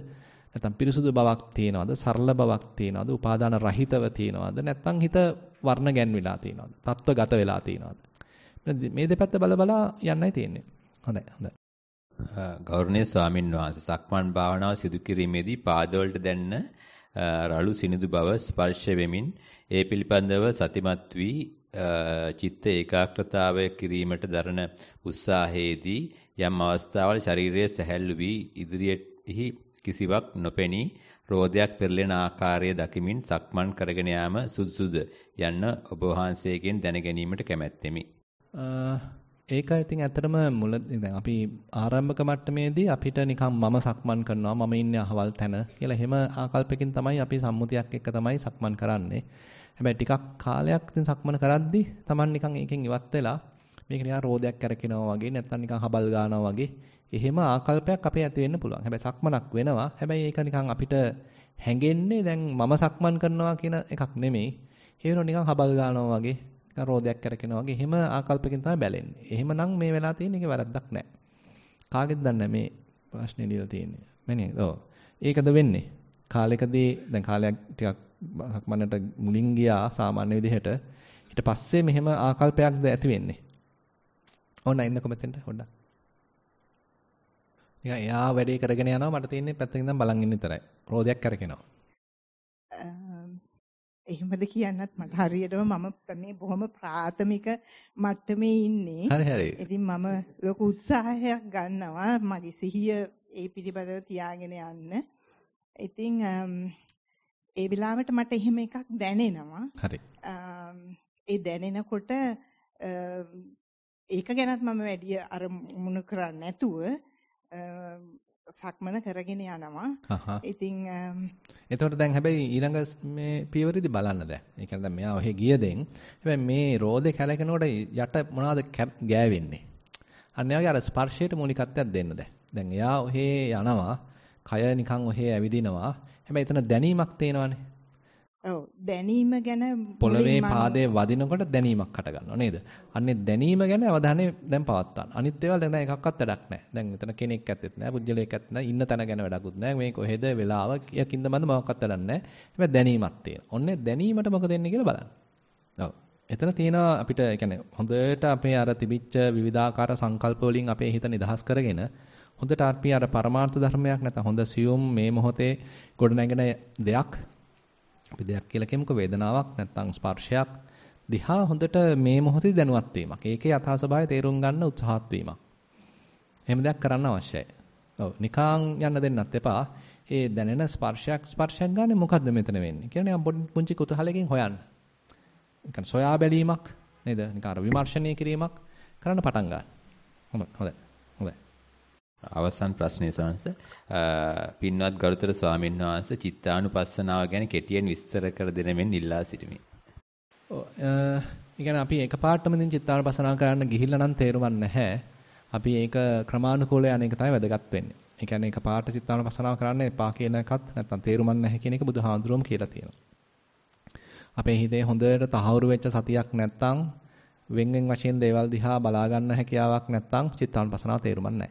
නැත්නම් පිරිසුදු බවක් තියෙනවද? සරල බවක් තියෙනවද? උපාදාන රහිතව තියෙනවද? නැත්නම් හිත වර්ණ ගැන්විලා තියෙනවද? තත්ත්වගත වෙලා තියෙනවද? මේ දෙපැත්ත බල බලා යන්නයි තියෙන්නේ. හොඳයි හොඳයි. ගෞරවනීය ස්වාමින් වහන්සේ සක්මන් භාවනාව සිදු කිරීමේදී පාදවලට දැන්න රළු සිනිඳු බව ස්පර්ශ වෙමින් ඒ පිළිබඳව සතිමත් වී චිත්ත ඒකාග්‍රතාවය කිරීමට දරන උත්සාහයේදී යම් අවස්ථාවල ශරීරයේ සැහැල්ලු වී ඉදිරියෙහි කිසිවක් නොපෙනී රෝදයක් පෙරලෙන ආකාරය දකිමින් සක්මන් කරගෙන යාම සුදුසුද යන්න ඔබ වහන්සේගෙන් දැන ගැනීමට කැමැත්තෙමි. ඒක ඉතින් ඇත්තටම මුල දැන් අපි ආරම්භක මට්ටමේදී අපිට නිකන් මම සක්මන් කරනවා මම ඉන්නේ අහවල් තැන කියලා එහෙම ආකල්පකින් තමයි අපි සම්මුතියක් එක්ක තමයි සක්මන් කරන්නේ. හැබැයි ටිකක් කාලයක් ඉතින් සක්මන කරද්දි Taman නිකන් ඒකෙන් ඉවත් වෙලා මේක නිකන් රෝදයක් කරකිනවා වගේ නැත්නම් නිකන් හබල් ගන්නවා වගේ එහෙම ආකල්පයක් අපේ ඇති වෙන්න පුළුවන්. හැබැයි සක්මනක් වෙනවා. හැබැයි ඒක නිකන් අපිට හැඟෙන්නේ දැන් මම සක්මන් කරනවා කියන එකක් නෙමෙයි. ඒ වෙනවා නිකන් හබල් ගන්නවා වගේ නිකන් රෝදයක් කරකිනවා වගේ එහෙම ආකල්පකින් තමයි බැලෙන්නේ. එහෙමනම් මේ වෙලා තියෙන එකේ වැරද්දක් නැහැ. කාගෙද දන්නේ මේ ප්‍රශ්නේ ලියලා තියෙන්නේ. මන්නේ. ඔව්. ඒකද වෙන්නේ. කාලෙකදී දැන් කාලයක් ටිකක් සක්මන්නට මුලින් ගියා සාමාන්‍ය විදිහට ඊට පස්සේ මෙහෙම ආකල්පයක්ද ඇති වෙන්නේ. ඕන ඉන්නකො මෙතෙන්ට හොඩක්. නිකන් එයා වැඩේ කරගෙන යනවා මට තියෙන්නේ පැත්තකින් ඉඳන් බලන් ඉන්න විතරයි. රෝදයක් කරකිනවා. එහෙමද කියන්නත් මට හරියටම මම මේ බොහොම ප්‍රාථමික මට්ටමේ ඉන්නේ. හරි හරි. ඉතින් මම ලොකු උත්සාහයක් ගන්නවා මගේ සිහිය ඒ පිළිබඳව තියාගෙන යන්න. ඉතින් ඒ වෙලාවට මට එහෙම එකක් දැනෙනවා. හරි. ඒ දැනෙනකොට ඒක ගැනත් මම වැඩි අර මුණ කරන්නේ නැතුව සක්මන කරගෙන යනවා. ඉතින් එතකොට දැන් හැබැයි ඊළඟ මේ පියවරේදී බලන්න දැන්. ඒ කියන්නේ දැන් මෙයා ඔහෙ ගිය දෙන් හැබැයි මේ රෝදේ කැලකෙනකොට යට මොනවද ගෑවෙන්නේ? අන්න එයාගේ අර ස්පර්ශයට මූලිකත්වයක් දෙන්න දැන්. දැන් එයා ඔහෙ යනවා. කය නිකන් ඔහෙ ඇවිදිනවා. හැබැයි එතන දැනීමක් තේනවනේ. ඔව් දැනීම ගැන පොළවේ පාදයේ වදිනකොට දැනීමක් හට ගන්නවා නේද? අන්නේ දැනීම ගැන අවධානය දැන් පවත්වන්න. අනිත් ඒවා දැන් එකක්වත් වැඩක් නැහැ. දැන් එතන කෙනෙක් ඇත්තෙත් නැහැ, පුජ්‍යලයක් ඇත්තෙත් නැහැ, ඉන්න තැන ගැන වැඩකුත් නැහැ. මේ කොහෙද වෙලාව යකින්ද මන්ද මොකක්වත් වැඩක් නැහැ. හැබැයි දැනීමක් තියෙනවා. ඔන්නේ දැනීමට මොකද වෙන්නේ කියලා බලන්න. ඔව්. එතන තියෙනවා අපිට يعني හොඳට අපේ අර තිබිච්ච විවිධාකාර සංකල්ප වලින් අපේ හිත නිදහස් කරගෙන හොඳට අපි අර පරමාර්ථ ධර්මයක් නැත්නම් හොඳ සියුම් මේ මොහොතේ ගොඩනැගෙන දෙයක් අපි දෙයක් කියලා කියමුකෝ වේදනාවක් නැත්නම් ස්පර්ශයක් දිහා හොඳට මේ මොහොතේ දැනුවත් වීමක්. ඒකේ යථා ස්වභාවය තේරුම් ගන්න උත්සාහත් වීමක්. එහෙම දෙයක් කරන්න අවශ්‍යයි. ඔව් නිකං යන්න දෙන්නත් එපා. ඒ දැනෙන ස්පර්ශයක් ස්පර්ශයක් ගන්න මොකද්ද මෙතන වෙන්නේ? කියන්නේ පුංචි කුතුහලකින් හොයන්න. නිකන් සොයා බැලීමක් නේද? නිකන් අර විමර්ශනය කිරීමක් කරන්න පටන් ගන්න. හොඳයි. හොඳයි. හොඳයි. අවසන් ප්‍රශ්නය සංස පින්වත් ගරුතර ස්වාමීන් වහන්සේ චිත්තානුපස්සනාව ගැන කෙටියෙන් විස්තර කර දෙන මෙන් ඉල්ලා සිටිමි. ඔව් ඒ අපි එකපාරටම ඉතින් චිත්තානුපස්සනාව කරන්න ගිහිල්ලා නම් තේරුම් නැහැ. අපි ඒක ක්‍රමානුකූලව යන එක තමයි වැදගත් වෙන්නේ. ඒ කියන්නේ එකපාරට චිත්තානුපස්සනාව කරන්න එපා කියන එකත් නැත්තම් තේරුම් නැහැ කියන එක බුදුහාඳුරුවම කියලා තියෙනවා. අපේ හිතේ හොඳට තහවුරු වෙච්ච සතියක් නැත්තම් වෙන් වෙන් වශයෙන් දේවල් දිහා බලා ගන්න හැකියාවක් නැත්තම් චිත්තානුපස්සනාව තේරුම් නැහැ.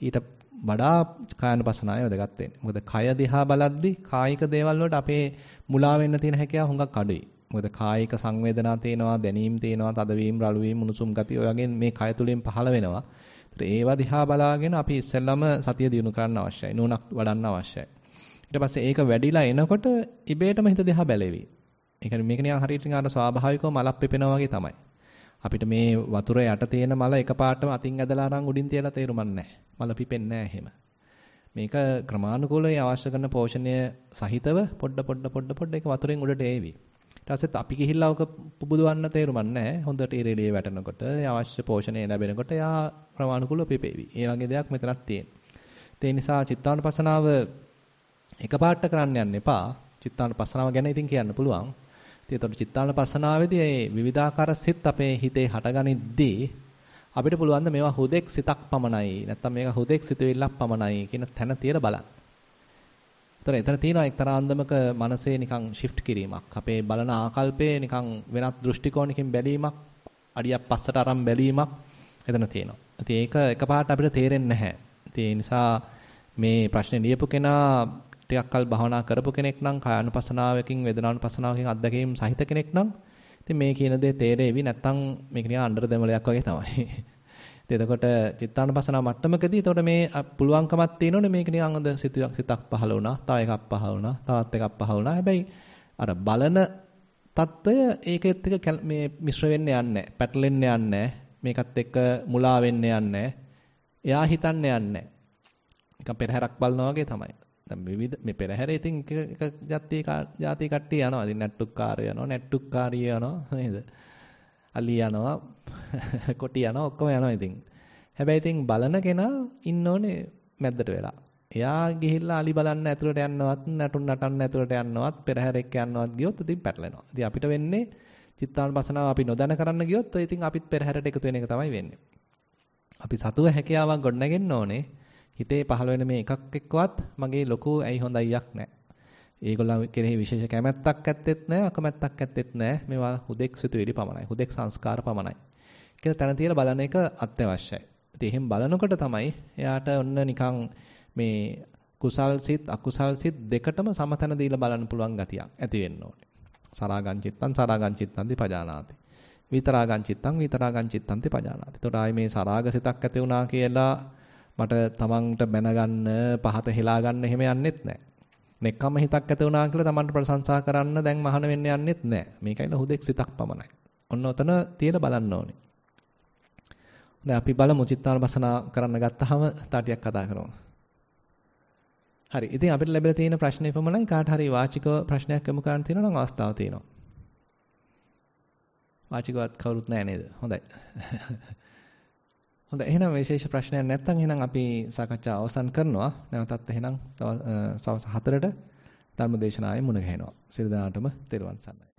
ඊට වඩා කායනුපසනාවයි වැදගත් වෙන්නේ. මොකද කය දිහා බලද්දි කායික දේවල් වලට අපේ මුලා වෙන්න තියෙන හැකියාව හුඟක් අඩුයි. මොකද කායික සංවේදනා තියෙනවා, දැනීම් තියෙනවා, තදවීම, රළුවීම, උණුසුම් ගතිය ඔය වගේ මේ කය තුලින් පහළ වෙනවා. ඒත් ඒවා දිහා බලාගෙන අපි ඉස්සෙල්ලම සතිය දිනු කරන්න අවශ්‍යයි. නුවණක් වඩන්න අවශ්‍යයි. ඊට පස්සේ ඒක වැඩිලා එනකොට ඉබේටම හිත දිහා බැලෙවි. ඒ කියන්නේ මේක නිකන් හරියට නිකන් අර ස්වාභාවිකව මලක් පිපෙනවා වගේ තමයි. අපිට මේ වතුර යට තියෙන මල එකපාරටම අතින් ඇදලා අරන් උඩින් තියලා තේරුමක් නැහැ. මල පිපෙන්නේ නැහැ එහෙම. මේක ක්‍රමානුකූලව අවශ්‍ය කරන පෝෂණය සහිතව පොඩ පොඩ පොඩ පොඩ ඒක වතුරෙන් උඩට ඒවි. ඊට පස්සෙත් අපි ගිහිල්ලා ඔක පුබුදවන්න තේරුමක් නැහැ. හොඳට ඉරෙලිය වැටෙනකොට අවශ්‍ය පෝෂණය ලැබෙනකොට යා ක්‍රමානුකූලව පිපෙවි. ඒ වගේ දෙයක් මෙතනක් තියෙනවා. ඒ නිසා චිත්තානුපසනාව එකපාරට කරන්න යන්න එපා. චිත්තානුපසනාව ගැන ඉතින් කියන්න පුළුවන්. ඉතින් එතකොට චිත්තානුපස්සනාවේදී මේ විවිධාකාර සිත් අපේ හිතේ හටගනිද්දී අපිට පුළුවන් ද මේවා හුදෙක් සිතක් පමණයි නැත්නම් මේක හුදෙක් සිතුවිල්ලක් පමණයි කියන තැන තියලා බලන්න. ඒතර එතන තියෙනවා එක්තරා අන්දමක මනසේ නිකන් shift කිරීමක්. අපේ බලන ආකල්පයේ නිකන් වෙනත් දෘෂ්ටි කෝණකින් බැලීමක්, අඩියක් පස්සට අරන් බැලීමක් එතන තියෙනවා. ඉතින් ඒක එකපාරට අපිට තේරෙන්නේ නැහැ. ඉතින් ඒ නිසා මේ ප්‍රශ්නේ ලියපු කෙනා ටිකක් කල් භවනා කරපු කෙනෙක් නම් කායानुපසනාවකින් වේදනානුපසනාවකින් අත්දැකීම් සහිත කෙනෙක් නම් ඉතින් මේ කියන දේ තේරෙවි නැත්තම් මේක නිකන් අnder දෙමලයක් වගේ තමයි. ඉතින් එතකොට චිත්තානුපසනාව මට්ටමකදී එතකොට මේ පුළුවන්කමක් තියෙනවනේ මේක නිකන් අද සිතක් සිතක් පහළ වුණා, තව එකක් පහළ වුණා, තවත් එකක් පහළ වුණා. හැබැයි අර බලන తত্ত্বය ඒකෙත් එක මේ මිශ්‍ර වෙන්න යන්නේ නැහැ, පැටලෙන්න යන්නේ නැහැ, මේකත් එක්ක මුලා වෙන්න යන්නේ නැහැ. එයා හිතන්න යන්නේ නැහැ. නිකන් පෙරහැරක් බලනවා වගේ තමයි. දැන් විවිධ මේ පෙරහැර ඉතින් එක එක ජාති ජාති කට්ටිය යනවා. ඉතින් නැට්ටුක්කාරය යනවා, නැට්ටුක්කාරිය යනවා නේද? අලි යනවා, කොටි යනවා, ඔක්කොම යනවා ඉතින්. හැබැයි ඉතින් බලන කෙනා ඉන්න ඕනේ මැද්දට වෙලා. එයා ගිහිල්ලා අලි බලන්න ඇතුළට යන්නවත්, නටුන් නටන්න ඇතුළට යන්නවත්, පෙරහැර එක්ක යන්නවත් ගියොත් ඉතින් පැටලෙනවා. ඉතින් අපිට වෙන්නේ චිත්තානුපසනාව අපි නොදැන කරන්න ගියොත් ඉතින් අපිත් පෙරහැරට එකතු වෙන එක තමයි වෙන්නේ. අපි සතුව හැකියාවක් ගොඩනගෙන්න ඕනේ. හිතේ පහළ වෙන මේ එකක් එක්කවත් මගේ ලොකු ඇයි හොඳයියක් නැහැ. ඒගොල්ලෝ කෙරෙහි විශේෂ කැමැත්තක් ඇත්තෙත් නැහැ, අකමැත්තක් ඇත්තෙත් නැහැ. මේවා හුදෙක් සිතුවිලි පමණයි. හුදෙක් සංස්කාර පමණයි. කියලා තැන තියලා බලන එක අත්‍යවශ්‍යයි. ඉතින් එහෙන් බලනකොට තමයි එයාට ඔන්න නිකන් මේ කුසල් සිත් අකුසල් සිත් දෙකටම සමතන දීලා බලන්න පුළුවන් ගතියක් ඇති වෙන්න ඕනේ. සරාගං චිත්තං සරාගං චිත්තං දිපජානාති. විතරාගං චිත්තං විතරාගං චිත්තං දිපජානාති. එතකොට ආයේ මේ සරාග සිතක් ඇති වුණා කියලා මට තමන්ට බැනගන්න පහත හෙලා ගන්න එහෙම යන්නෙත් නැහැ. නෙක්කම හිතක් ඇති වුණා කියලා තමන්ට ප්‍රශංසා කරන්න දැන් මහාන වෙන්න යන්නෙත් නැහැ. මේකයි හුදෙක් සිතක් පමණයි. ඔන්න ඔතන තියලා බලන්න ඕනේ. දැන් අපි බලමු චිත්තානුපසනා කරන්න ගත්තාම තාටියක් කතා කරමු. හරි. ඉතින් අපිට ලැබිලා තියෙන ප්‍රශ්නේ පමණයි කාට හරි වාචිකව ප්‍රශ්නයක් යොමු කරන්න තියෙනවා නම් අවස්ථාව තියෙනවා. වාචිකවත් කවුරුත් නැහැ නේද? හොඳයි. හොඳයි එහෙනම් විශේෂ ප්‍රශ්නයක් නැත්නම් එහෙනම් අපි සාකච්ඡාව අවසන් කරනවා. නැවතත් එහෙනම් සවස් 4ට ධර්ම දේශනාවේ මුණ ගැහෙනවා. සියලු දෙනාටම තෙරුවන් සරණයි.